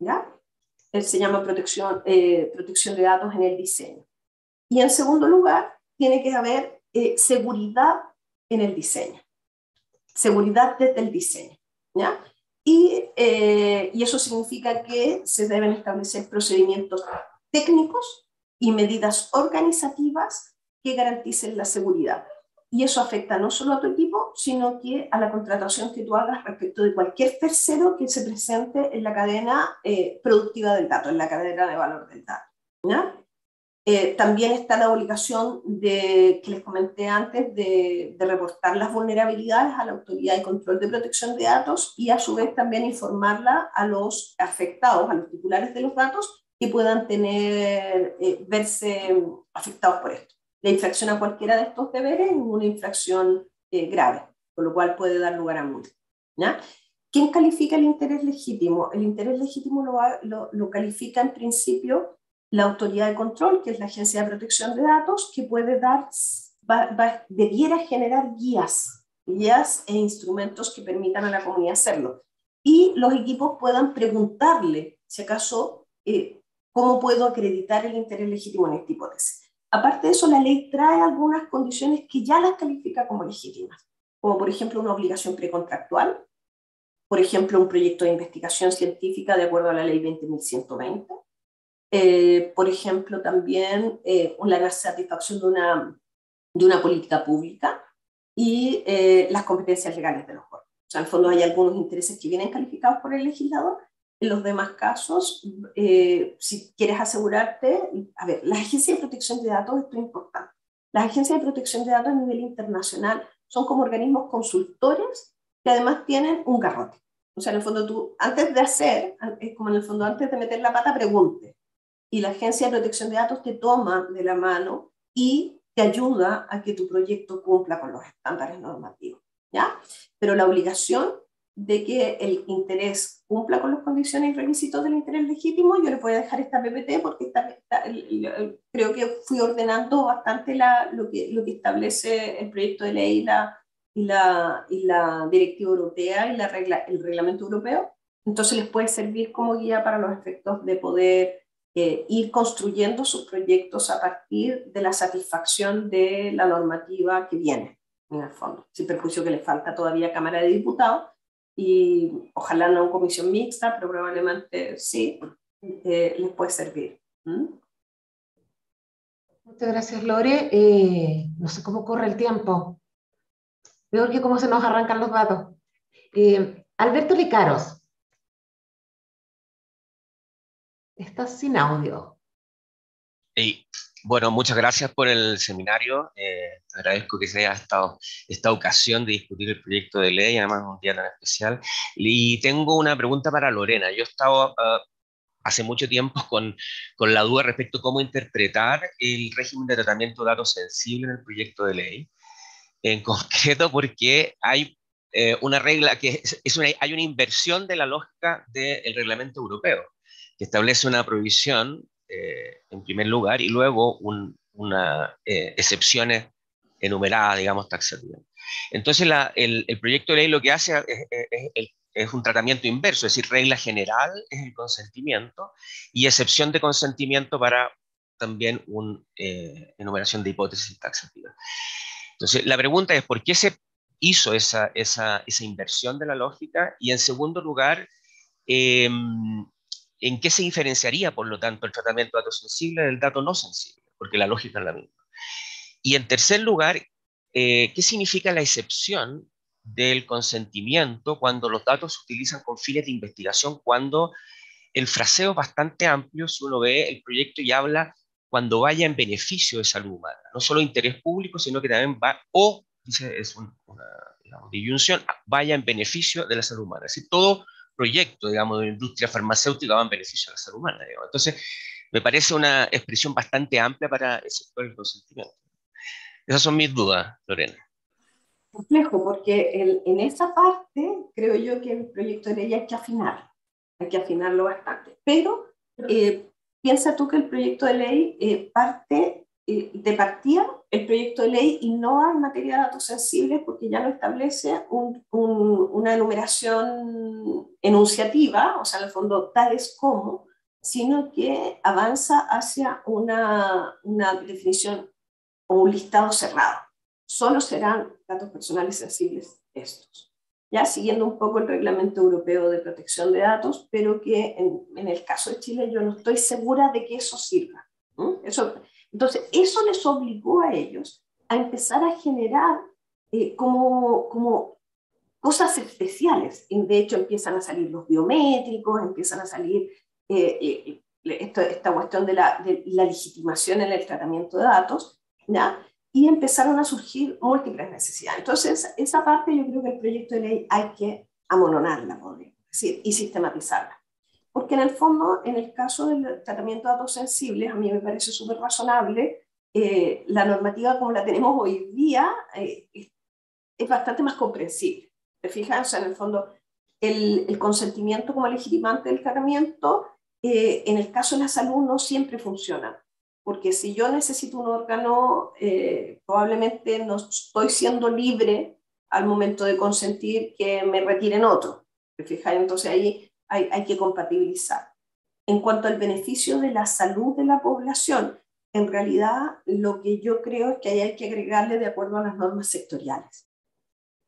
¿Ya? se llama protección, eh, protección de datos en el diseño. Y en segundo lugar, tiene que haber eh, seguridad en el diseño, seguridad desde el diseño. ¿ya? Y, eh, y eso significa que se deben establecer procedimientos técnicos y medidas organizativas que garanticen la seguridad. Y eso afecta no solo a tu equipo, sino que a la contratación que tú hagas respecto de cualquier tercero que se presente en la cadena eh, productiva del dato, en la cadena de valor del dato. Eh, también está la obligación de, que les comenté antes de, de, reportar las vulnerabilidades a la Autoridad de Control de Protección de Datos y a su vez también informarla a los afectados, a los titulares de los datos que puedan tener, eh, verse afectados por esto la infracción a cualquiera de estos deberes es una infracción eh, grave, con lo cual puede dar lugar a multa. ¿Quién califica el interés legítimo? El interés legítimo lo, lo, califica en principio la autoridad de control, que es la Agencia de Protección de Datos, que puede dar, debiera generar guías, guías e instrumentos que permitan a la comunidad hacerlo. Y los equipos puedan preguntarle, si acaso, eh, cómo puedo acreditar el interés legítimo en esta hipótesis. Aparte de eso, la ley trae algunas condiciones que ya las califica como legítimas, como por ejemplo una obligación precontractual, por ejemplo un proyecto de investigación científica de acuerdo a la ley 20.120, eh, por ejemplo también eh, la satisfacción de una, de una política pública y eh, las competencias legales de los órganos. O sea, en el fondo hay algunos intereses que vienen calificados por el legislador en los demás casos, eh, si quieres asegurarte, a ver, las agencias de protección de datos, esto es importante. Las agencias de protección de datos a nivel internacional son como organismos consultores que además tienen un garrote. O sea, en el fondo tú, antes de hacer, como en el fondo antes de meter la pata, pregunte. Y la agencia de protección de datos te toma de la mano y te ayuda a que tu proyecto cumpla con los estándares normativos, ¿ya? Pero la obligación de que el interés cumpla con las condiciones y requisitos del interés legítimo, yo le voy a dejar esta PPT porque creo que fui ordenando bastante la, lo, que, lo que establece el proyecto de ley la, y, la, y la directiva europea y la regla, el reglamento europeo. Entonces les puede servir como guía para los efectos de poder eh, ir construyendo sus proyectos a partir de la satisfacción de la normativa que viene, en el fondo, sin perjuicio que le falta todavía Cámara de Diputados y ojalá no comisión mixta, pero probablemente sí, eh, les puede servir. ¿Mm? Muchas gracias, Lore. Eh, no sé cómo corre el tiempo. Peor que cómo se nos arrancan los datos. Alberto Licaros, Estás sin audio. bueno, muchas gracias por el seminario. Eh, agradezco que se haya estado esta ocasión de discutir el proyecto de ley, además un día tan especial. Y tengo una pregunta para Lorena. Yo he estado ah, hace mucho tiempo <laughs> con, con, la duda respecto a cómo interpretar el régimen de tratamiento de datos sensibles en el proyecto de ley. En <laughs> concreto, porque hay eh, una regla que es, hay una inversión de la lógica del reglamento europeo establece una provisión eh, en primer lugar y luego una eh, excepciones enumeradas, digamos, taxativas. Entonces, el, proyecto de ley lo que hace es, un tratamiento inverso, es decir, regla general es el consentimiento y excepción de consentimiento para también una eh, enumeración de hipótesis taxativas. Entonces, la pregunta es, ¿por qué se hizo esa, esa, esa inversión de la lógica? Y en segundo lugar, eh, ¿En qué se diferenciaría, por lo tanto, el tratamiento de datos sensibles del dato no sensible? Porque la lógica es la misma. Y en tercer lugar, eh, ¿qué significa la excepción del consentimiento cuando los datos se utilizan con fines de investigación, cuando el fraseo es bastante amplio, si uno ve el proyecto y habla cuando vaya en beneficio de salud humana, no solo interés público, sino que también va, o, dice, es una, disyunción, vaya en beneficio de la salud humana. Es decir, todo proyecto, digamos, de la industria farmacéutica va en beneficio a la salud humana. Entonces, me parece una expresión bastante amplia para el sector del consentimiento. Esas son mis dudas, Lorena. Complejo, porque en esa parte creo yo que el proyecto de ley hay que afinar, hay que afinarlo bastante. Pero eh, piensa tú que el proyecto de ley eh, parte de partida, el proyecto de ley innova en materia de datos sensibles porque ya no establece una enumeración enunciativa, o sea, en el fondo tales como, sino que avanza hacia una, una definición o un listado cerrado. Solo serán datos personales sensibles estos. Ya siguiendo un poco el reglamento europeo de protección de datos, pero que en, en el caso de Chile yo no estoy segura de que eso sirva. Eso, entonces, eso les obligó a ellos a empezar a generar eh, como, como cosas especiales. De hecho, empiezan a salir los biométricos, empiezan a salir eh, eh, esta cuestión de la, de la, legitimación en el tratamiento de datos, ¿ya? y empezaron a surgir múltiples necesidades. Entonces, esa parte yo creo que el proyecto de ley hay que amononarla, decir, y sistematizarla. Porque en el fondo, en el caso del tratamiento de datos sensibles, a mí me parece súper razonable, eh, la normativa como la tenemos hoy día eh, es bastante más comprensible. ¿Te fijas? O sea, en el fondo, el, el consentimiento como legitimante del tratamiento, eh, en el caso de la salud no siempre funciona. Porque si yo necesito un órgano, probablemente no estoy siendo libre al momento de consentir que me retiren otro. ¿Te fijas? Entonces ahí hay, que compatibilizar. En cuanto al beneficio de la salud de la población, en realidad lo que yo creo es que hay que agregarle de acuerdo a las normas sectoriales.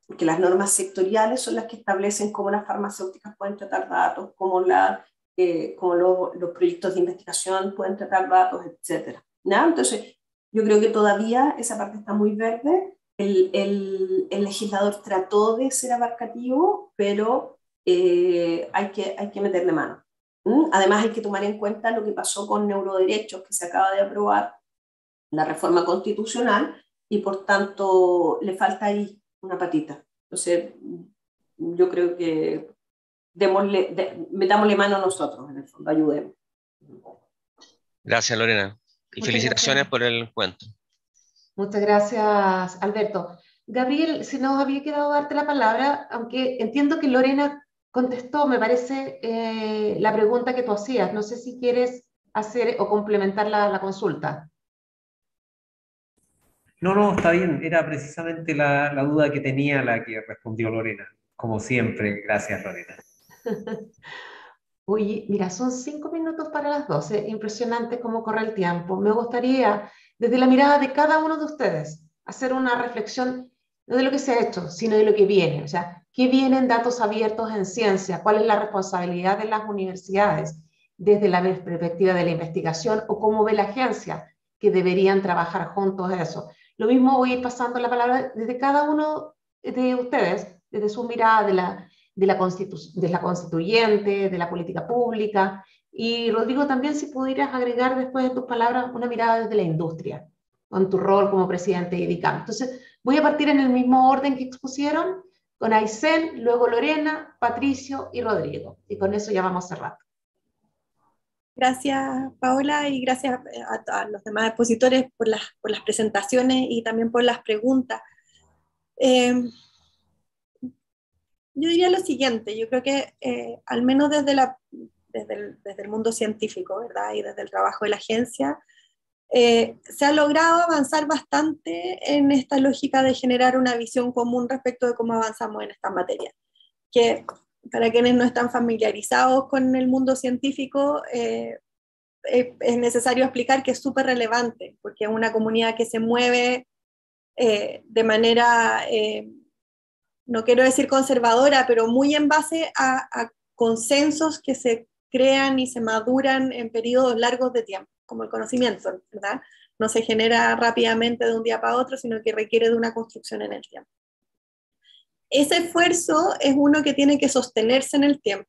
Porque las normas sectoriales son las que establecen cómo las farmacéuticas pueden tratar datos, cómo, la, eh, los proyectos de investigación pueden tratar datos, etc. Entonces, yo creo que todavía esa parte está muy verde. El, el, el legislador trató de ser abarcativo, pero eh, hay, que, hay que meterle mano. Además, hay que tomar en cuenta lo que pasó con neuroderechos, que se acaba de aprobar la reforma constitucional y por tanto le falta ahí una patita. Entonces, yo creo que démosle, metámosle mano a nosotros, en el fondo, ayudemos. Gracias, Lorena. Y felicitaciones por el encuentro. Muchas gracias, Alberto. Gabriel, si nos había quedado darte la palabra, aunque entiendo que Lorena contestó, me parece, eh, la pregunta que tú hacías. No sé si quieres hacer o complementar la, la consulta. No, no, está bien. Era precisamente la, la, duda que tenía la que respondió Lorena. Como siempre, gracias, Lorena. <laughs> Oye, mira, son cinco minutos para las doce. Impresionante cómo corre el tiempo. Me gustaría, desde la mirada de cada uno de ustedes, hacer una reflexión no de lo que se ha hecho, sino de lo que viene. O sea, ¿qué vienen datos abiertos en ciencia? ¿Cuál es la responsabilidad de las universidades desde la perspectiva de la investigación o cómo ve la agencia que deberían trabajar juntos eso? Lo mismo voy a ir pasando la palabra desde cada uno de ustedes, desde su mirada de la, de la, de la constituyente, de la política pública. Y Rodrigo, también si pudieras agregar después de tus palabras una mirada desde la industria, con tu rol como presidente de IDICAM. Entonces, Voy a partir en el mismo orden que expusieron, con Aysén, luego Lorena, Patricio y Rodrigo. Y con eso ya vamos a cerrar. Gracias, Paola, y gracias a, los demás expositores por las, presentaciones y también por las preguntas. Eh, yo diría lo siguiente, yo creo que eh, al menos desde, el, desde, el, mundo científico, ¿verdad? Y desde el trabajo de la agencia, eh, se ha logrado avanzar bastante en esta lógica de generar una visión común respecto de cómo avanzamos en esta materia. Que para quienes no están familiarizados con el mundo científico, eh, es necesario explicar que es súper relevante, porque es una comunidad que se mueve eh, de manera, no quiero decir conservadora, pero muy en base a, a consensos que se crean y se maduran en periodos largos de tiempo como el conocimiento, ¿verdad? No se genera rápidamente de un día para otro, sino que requiere de una construcción en el tiempo. Ese esfuerzo es uno que tiene que sostenerse en el tiempo.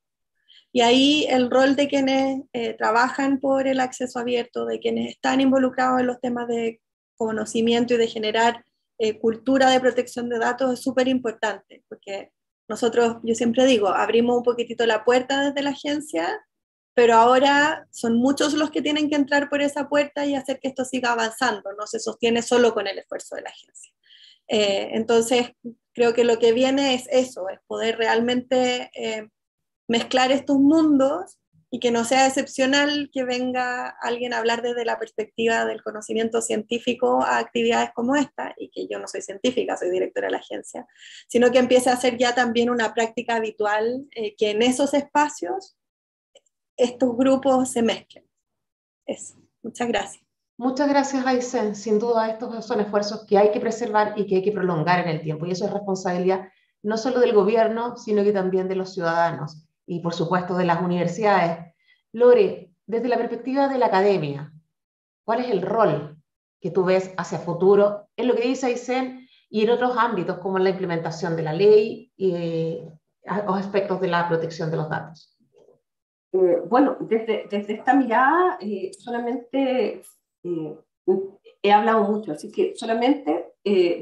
Y ahí el rol de quienes eh, trabajan por el acceso abierto, de quienes están involucrados en los temas de conocimiento y de generar eh, cultura de protección de datos es súper importante, porque nosotros, yo siempre digo, abrimos un poquitito la puerta desde la agencia pero ahora son muchos los que tienen que entrar por esa puerta y hacer que esto siga avanzando, no se sostiene solo con el esfuerzo de la agencia. Eh, entonces, creo que lo que viene es eso, es poder realmente eh, mezclar estos mundos y que no sea excepcional que venga alguien a hablar desde la perspectiva del conocimiento científico a actividades como esta, y que yo no soy científica, soy directora de la agencia, sino que empiece a ser ya también una práctica habitual, eh, que en esos espacios estos grupos se mezclen. Eso. Muchas gracias. Muchas gracias, Aysén. Sin duda, estos son esfuerzos que hay que preservar y que hay que prolongar en el tiempo. Y eso es responsabilidad no solo del gobierno, sino que también de los ciudadanos y, por supuesto, de las universidades. Lore, desde la perspectiva de la academia, ¿cuál es el rol que tú ves hacia futuro en lo que dice Aysén y en otros ámbitos como la implementación de la ley y eh, los aspectos de la protección de los datos? Eh, bueno, desde, desde, esta mirada eh, solamente eh, he hablado mucho, así que solamente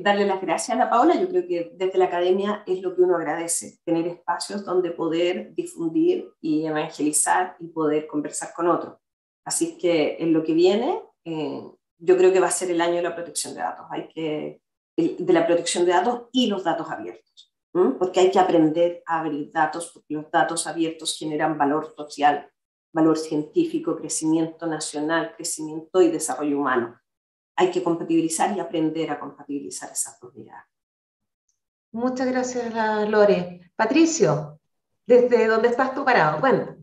darle las gracias a la Paola. Yo creo que desde la academia es lo que uno agradece, tener espacios donde poder difundir y evangelizar y poder conversar con otros. Así que en lo que viene, yo creo que va a ser el año de la protección de datos, de la protección de datos y los datos abiertos porque hay que aprender a abrir datos, porque los datos abiertos generan valor social, valor científico, crecimiento nacional, crecimiento y desarrollo humano. Hay que compatibilizar y aprender a compatibilizar esa propiedad. Muchas gracias, Lore. Patricio, ¿desde dónde estás tú parado? Cuéntanos.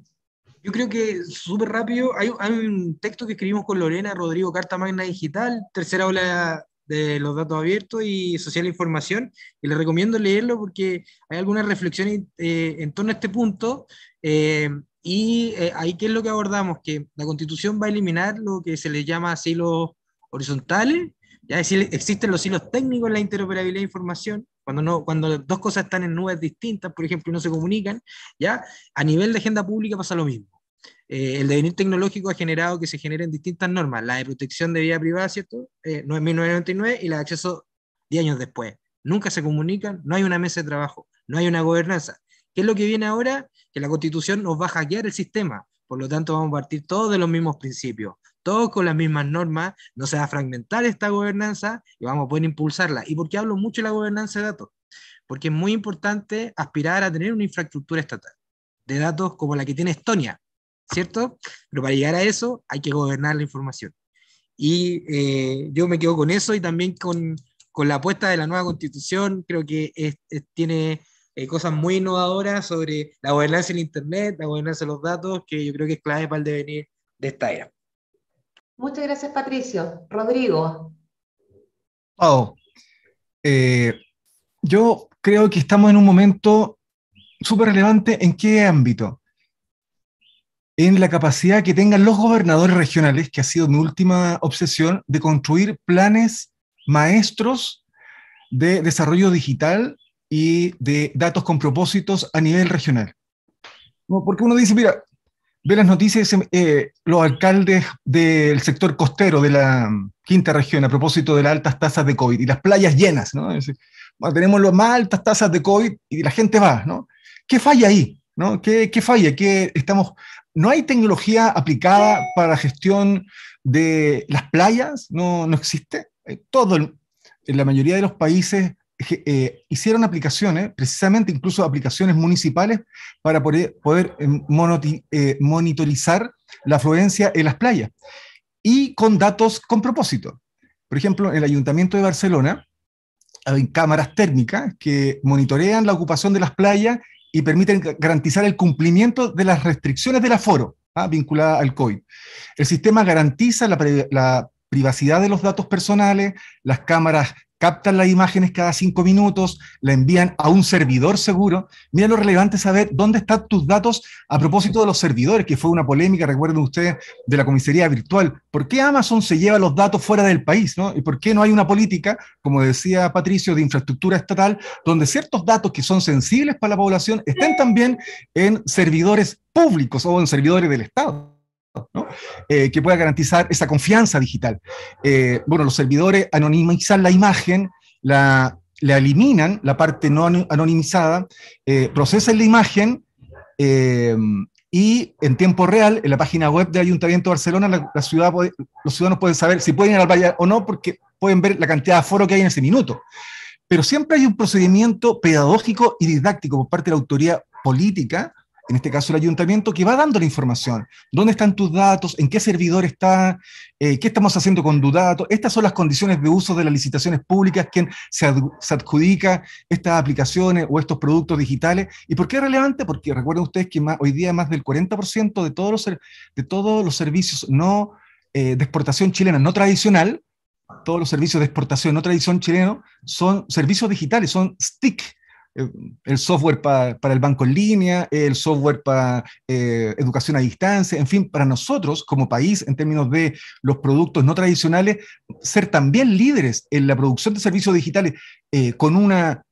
Yo creo que súper rápido, hay, hay, un texto que escribimos con Lorena Rodrigo, Carta Magna Digital, tercera ola de los datos abiertos y social información, y les recomiendo leerlo porque hay algunas reflexiones eh, en torno a este punto, eh, y eh, ahí qué es lo que abordamos, que la constitución va a eliminar lo que se le llama silos horizontales, ya decir, existen los hilos técnicos en la interoperabilidad de información, cuando, no, cuando dos cosas están en nubes distintas, por ejemplo, y no se comunican, ya a nivel de agenda pública pasa lo mismo. Eh, el devenir tecnológico ha generado que se generen distintas normas, la de protección de vida privada, ¿cierto? Eh, es 1999 y la de acceso 10 años después. Nunca se comunican, no hay una mesa de trabajo, no hay una gobernanza. ¿Qué es lo que viene ahora? Que la constitución nos va a hackear el sistema. Por lo tanto, vamos a partir todos de los mismos principios. todos con las mismas normas, no se va a fragmentar esta gobernanza y vamos a poder impulsarla. ¿Y por qué hablo mucho de la gobernanza de datos? Porque es muy importante aspirar a tener una infraestructura estatal de datos como la que tiene Estonia, ¿cierto? Pero para llegar a eso hay que gobernar la información. Y eh, yo me quedo con eso y también con, con, la apuesta de la nueva constitución, creo que tiene eh, cosas muy innovadoras sobre la gobernanza en Internet, la gobernanza de los datos, que yo creo que es clave para el devenir de esta era. Muchas gracias, Patricio. Rodrigo. Oh, yo creo que estamos en un momento súper relevante. ¿En qué ámbito? En la capacidad que tengan los gobernadores regionales, que ha sido mi última obsesión, de construir planes maestros de desarrollo digital y de datos con propósitos a nivel regional. Porque uno dice, mira, ve las noticias, eh, los alcaldes del sector costero de la quinta región a propósito de las altas tasas de COVID y las playas llenas, ¿no? tenemos las más altas tasas de COVID y la gente va, ¿no? ¿Qué falla ahí? ¿no? ¿Qué, qué falla? ¿Qué estamos, ¿No hay tecnología aplicada para la gestión de las playas? ¿No, no existe? Eh, todo, en la mayoría de los países eh, hicieron aplicaciones, precisamente incluso aplicaciones municipales, para poder, poder eh, monitorizar la afluencia en las playas y con datos con propósito. Por ejemplo, en el Ayuntamiento de Barcelona hay cámaras térmicas que monitorean la ocupación de las playas y permiten garantizar el cumplimiento de las restricciones del aforo ¿ah? vinculada al COVID. El sistema garantiza la, la privacidad de los datos personales, las cámaras captan las imágenes cada cinco minutos, la envían a un servidor seguro. Mira lo relevante saber dónde están tus datos a propósito de los servidores, que fue una polémica, recuerden ustedes, de la comisaría virtual. ¿Por qué Amazon se lleva los datos fuera del país? ¿no? ¿Y por qué no hay una política, como decía Patricio, de infraestructura estatal, donde ciertos datos que son sensibles para la población estén también en servidores públicos o en servidores del Estado? Eh, que pueda garantizar esa confianza digital. Eh, bueno, los servidores anonimizan la imagen, la, eliminan, la parte no anonimizada, eh, procesan la imagen y en tiempo real, en la página web del Ayuntamiento de Barcelona, los ciudadanos pueden saber si pueden ir al valle o no, porque pueden ver la cantidad de aforo que hay en ese minuto. Pero siempre hay un procedimiento pedagógico y didáctico por parte de la autoridad política en este caso el ayuntamiento, que va dando la información. ¿Dónde están tus datos? ¿En qué servidor está? Eh, ¿Qué estamos haciendo con tu dato? Estas son las condiciones de uso de las licitaciones públicas, quién se, adjudica estas aplicaciones o estos productos digitales. ¿Y por qué es relevante? Porque recuerden ustedes que hoy día más del 40% de todos los, de todos los servicios no, eh, de exportación chilena no tradicional, todos los servicios de exportación no tradición chileno, son servicios digitales, son STIC, el software para el banco en línea, el software para eh, educación a distancia, en fin, para nosotros como país, en términos de los productos no tradicionales, ser también líderes en la producción de servicios digitales eh, con una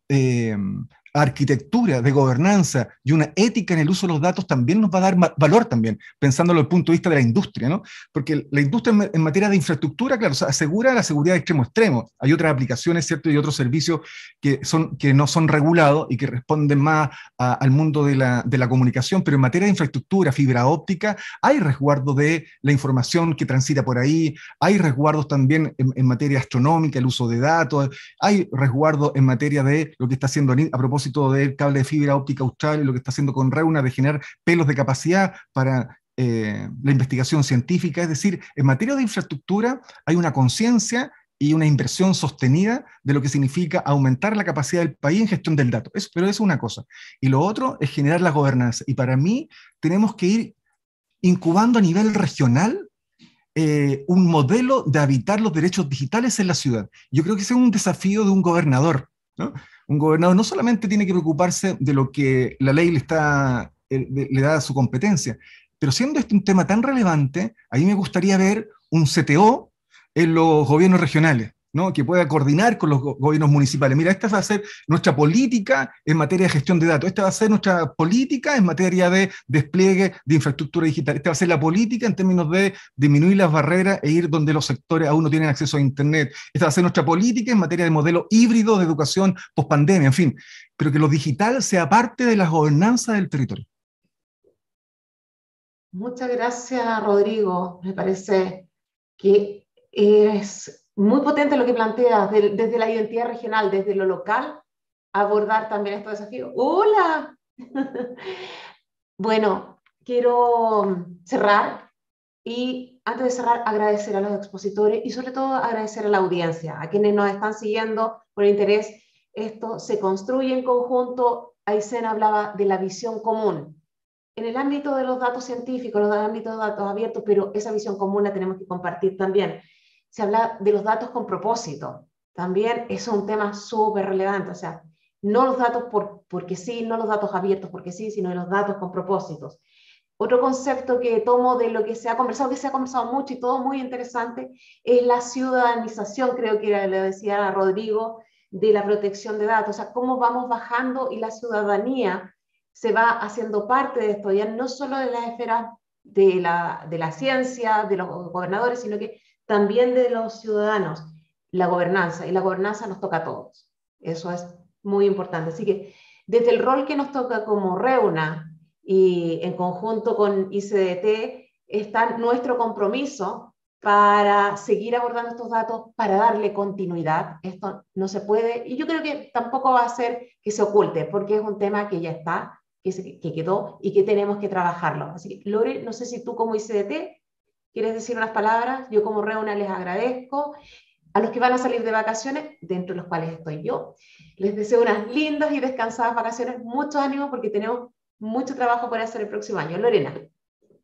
arquitectura de gobernanza y una ética en el uso de los datos también nos va a dar valor también, pensándolo desde el punto de vista de la industria, ¿no? Porque la industria en, materia de infraestructura, claro, asegura la seguridad de extremo a extremo. Hay otras aplicaciones, ¿cierto? Y otros servicios que, son, que no son regulados y que responden más al mundo de la, de la, comunicación, pero en materia de infraestructura, fibra óptica, hay resguardo de la información que transita por ahí, hay resguardos también en, en materia astronómica, el uso de datos, hay resguardo en materia de lo que está haciendo a propósito del cable de fibra óptica austral y lo que está haciendo con Reuna de generar pelos de capacidad para eh, la investigación científica. Es decir, en materia de infraestructura hay una conciencia y una inversión sostenida de lo que significa aumentar la capacidad del país en gestión del dato. Eso, pero eso es una cosa. Y lo otro es generar la gobernanza. Y para mí tenemos que ir incubando a nivel regional eh, un modelo de habitar los derechos digitales en la ciudad. Yo creo que ese es un desafío de un gobernador. ¿no? Un gobernador no solamente tiene que preocuparse de lo que la ley le, está, eh, le da su competencia, pero siendo este un tema tan relevante, a mí me gustaría ver un CTO en los gobiernos regionales. ¿No? que pueda coordinar con los gobiernos municipales. Mira, esta va a ser nuestra política en materia de gestión de datos, esta va a ser nuestra política en materia de despliegue de infraestructura digital, esta va a ser la política en términos de disminuir las barreras e ir donde los sectores aún no tienen acceso a Internet, esta va a ser nuestra política en materia de modelo híbrido de educación post-pandemia, en fin, pero que lo digital sea parte de la gobernanza del territorio. Muchas gracias, Rodrigo. Me parece que es muy potente lo que planteas desde la identidad regional, desde lo local, abordar también estos desafíos. ¡Hola! <laughs> bueno, quiero cerrar y antes de cerrar agradecer a los expositores y sobre todo agradecer a la audiencia, a quienes nos están siguiendo por interés. Esto se construye en conjunto. Aysen hablaba de la visión común. En el ámbito de los datos científicos, en el ámbito de los datos abiertos, pero esa visión común la tenemos que compartir también. Se habla de los datos con propósito. También es un tema súper relevante. O sea, no los datos por, porque sí, no los datos abiertos porque sí, sino los datos con propósitos. Otro concepto que tomo de lo que se ha conversado, que se ha conversado mucho y todo muy interesante, es la ciudadanización, creo que le decía Rodrigo, de la protección de datos, o sea, cómo vamos bajando y la ciudadanía se va haciendo parte de esto, ya no solo de las esferas de la, de la ciencia, de los gobernadores, sino que también de los ciudadanos, la gobernanza, y la gobernanza nos toca a todos. Eso es muy importante. Así que desde el rol que nos toca como REUNA y en conjunto con ICDT, está nuestro compromiso para seguir abordando estos datos, para darle continuidad. Esto no se puede, y yo creo que tampoco va a ser que se oculte, porque es un tema que ya está, que, quedó y que tenemos que trabajarlo. Así que, Lore, no sé si tú como ICDT quieres decir unas palabras, yo como Reuna les agradezco a los que van a salir de vacaciones, dentro de los cuales estoy yo. Les deseo unas lindas y descansadas vacaciones, mucho ánimo porque tenemos mucho trabajo por hacer el próximo año. Lorena.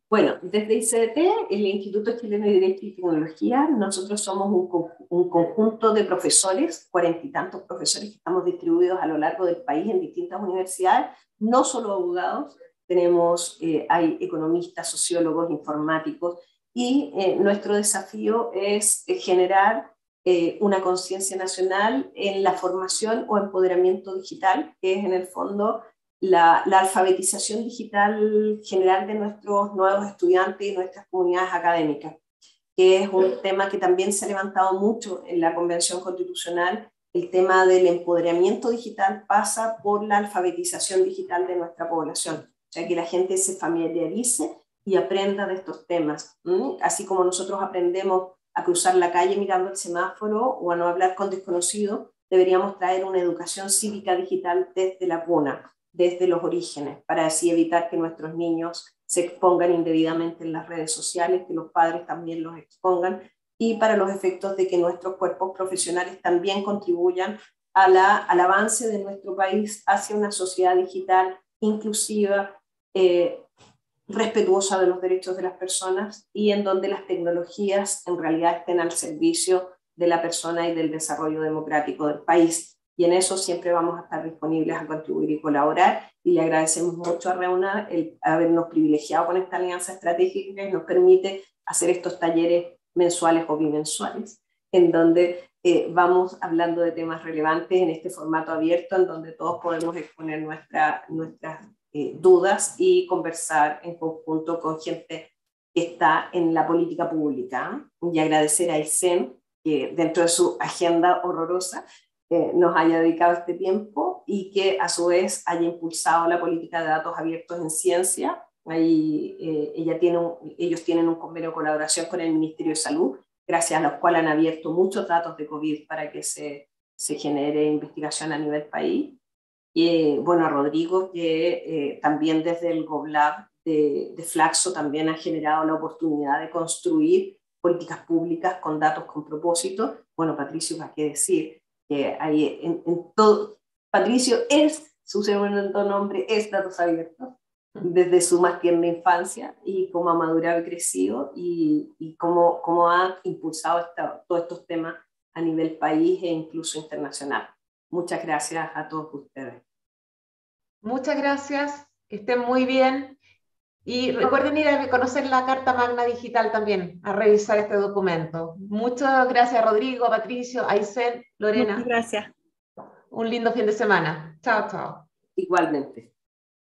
Bueno, desde ICDT, el Instituto Chileno de Derecho y Tecnología, nosotros somos un, un conjunto de profesores, cuarenta y tantos profesores que estamos distribuidos a lo largo del país en distintas universidades, no solo abogados, tenemos, eh, hay economistas, sociólogos, informáticos, y eh, nuestro desafío es eh, generar eh, una conciencia nacional en la formación o empoderamiento digital, que es en el fondo la, alfabetización digital general de nuestros nuevos estudiantes y nuestras comunidades académicas, que es un tema que también se ha levantado mucho en la Convención Constitucional. El tema del empoderamiento digital pasa por la alfabetización digital de nuestra población, o sea, que la gente se familiarice y aprenda de estos temas. Así como nosotros aprendemos a cruzar la calle mirando el semáforo o a no hablar con desconocidos, deberíamos traer una educación cívica digital desde la cuna, desde los orígenes, para así evitar que nuestros niños se expongan indebidamente en las redes sociales, que los padres también los expongan y para los efectos de que nuestros cuerpos profesionales también contribuyan a la, al avance de nuestro país hacia una sociedad digital inclusiva, eh, respetuosa de los derechos de las personas y en donde las tecnologías en realidad estén al servicio de la persona y del desarrollo democrático del país. Y en eso siempre vamos a estar disponibles a contribuir y colaborar. Y le agradecemos mucho a Reuna el habernos privilegiado con esta alianza estratégica que nos permite hacer estos talleres mensuales o bimensuales, en donde eh, vamos hablando de temas relevantes en este formato abierto, en donde todos podemos exponer nuestra, nuestras eh, dudas y conversar en conjunto con gente que está en la política pública. Y agradecer a ISEN, que dentro de su agenda horrorosa eh, nos haya dedicado este tiempo y que a su vez haya impulsado la política de datos abiertos en ciencia. Ahí, eh, ella tiene ellos tienen un convenio de colaboración con el Ministerio de Salud, gracias a los cuales han abierto muchos datos de COVID para que se, se genere investigación a nivel país. Y bueno, a Rodrigo, que eh, también desde el GovLab de, de, Flaxo también ha generado la oportunidad de construir políticas públicas con datos con propósito. Bueno, Patricio, ¿para qué decir? Hay en, todo, Patricio es, su segundo nombre es Datos Abiertos, desde su más tierna infancia y cómo ha madurado y crecido y, y cómo, cómo ha impulsado esta, todos estos temas a nivel país e incluso internacional. Muchas gracias a todos ustedes. Muchas gracias, que estén muy bien. Y recuerden ir a conocer la Carta Magna Digital también, a revisar este documento. Muchas gracias, Rodrigo, Patricio, Aysel, Lorena. Muchas gracias. Un lindo fin de semana. Chao, chao. Igualmente.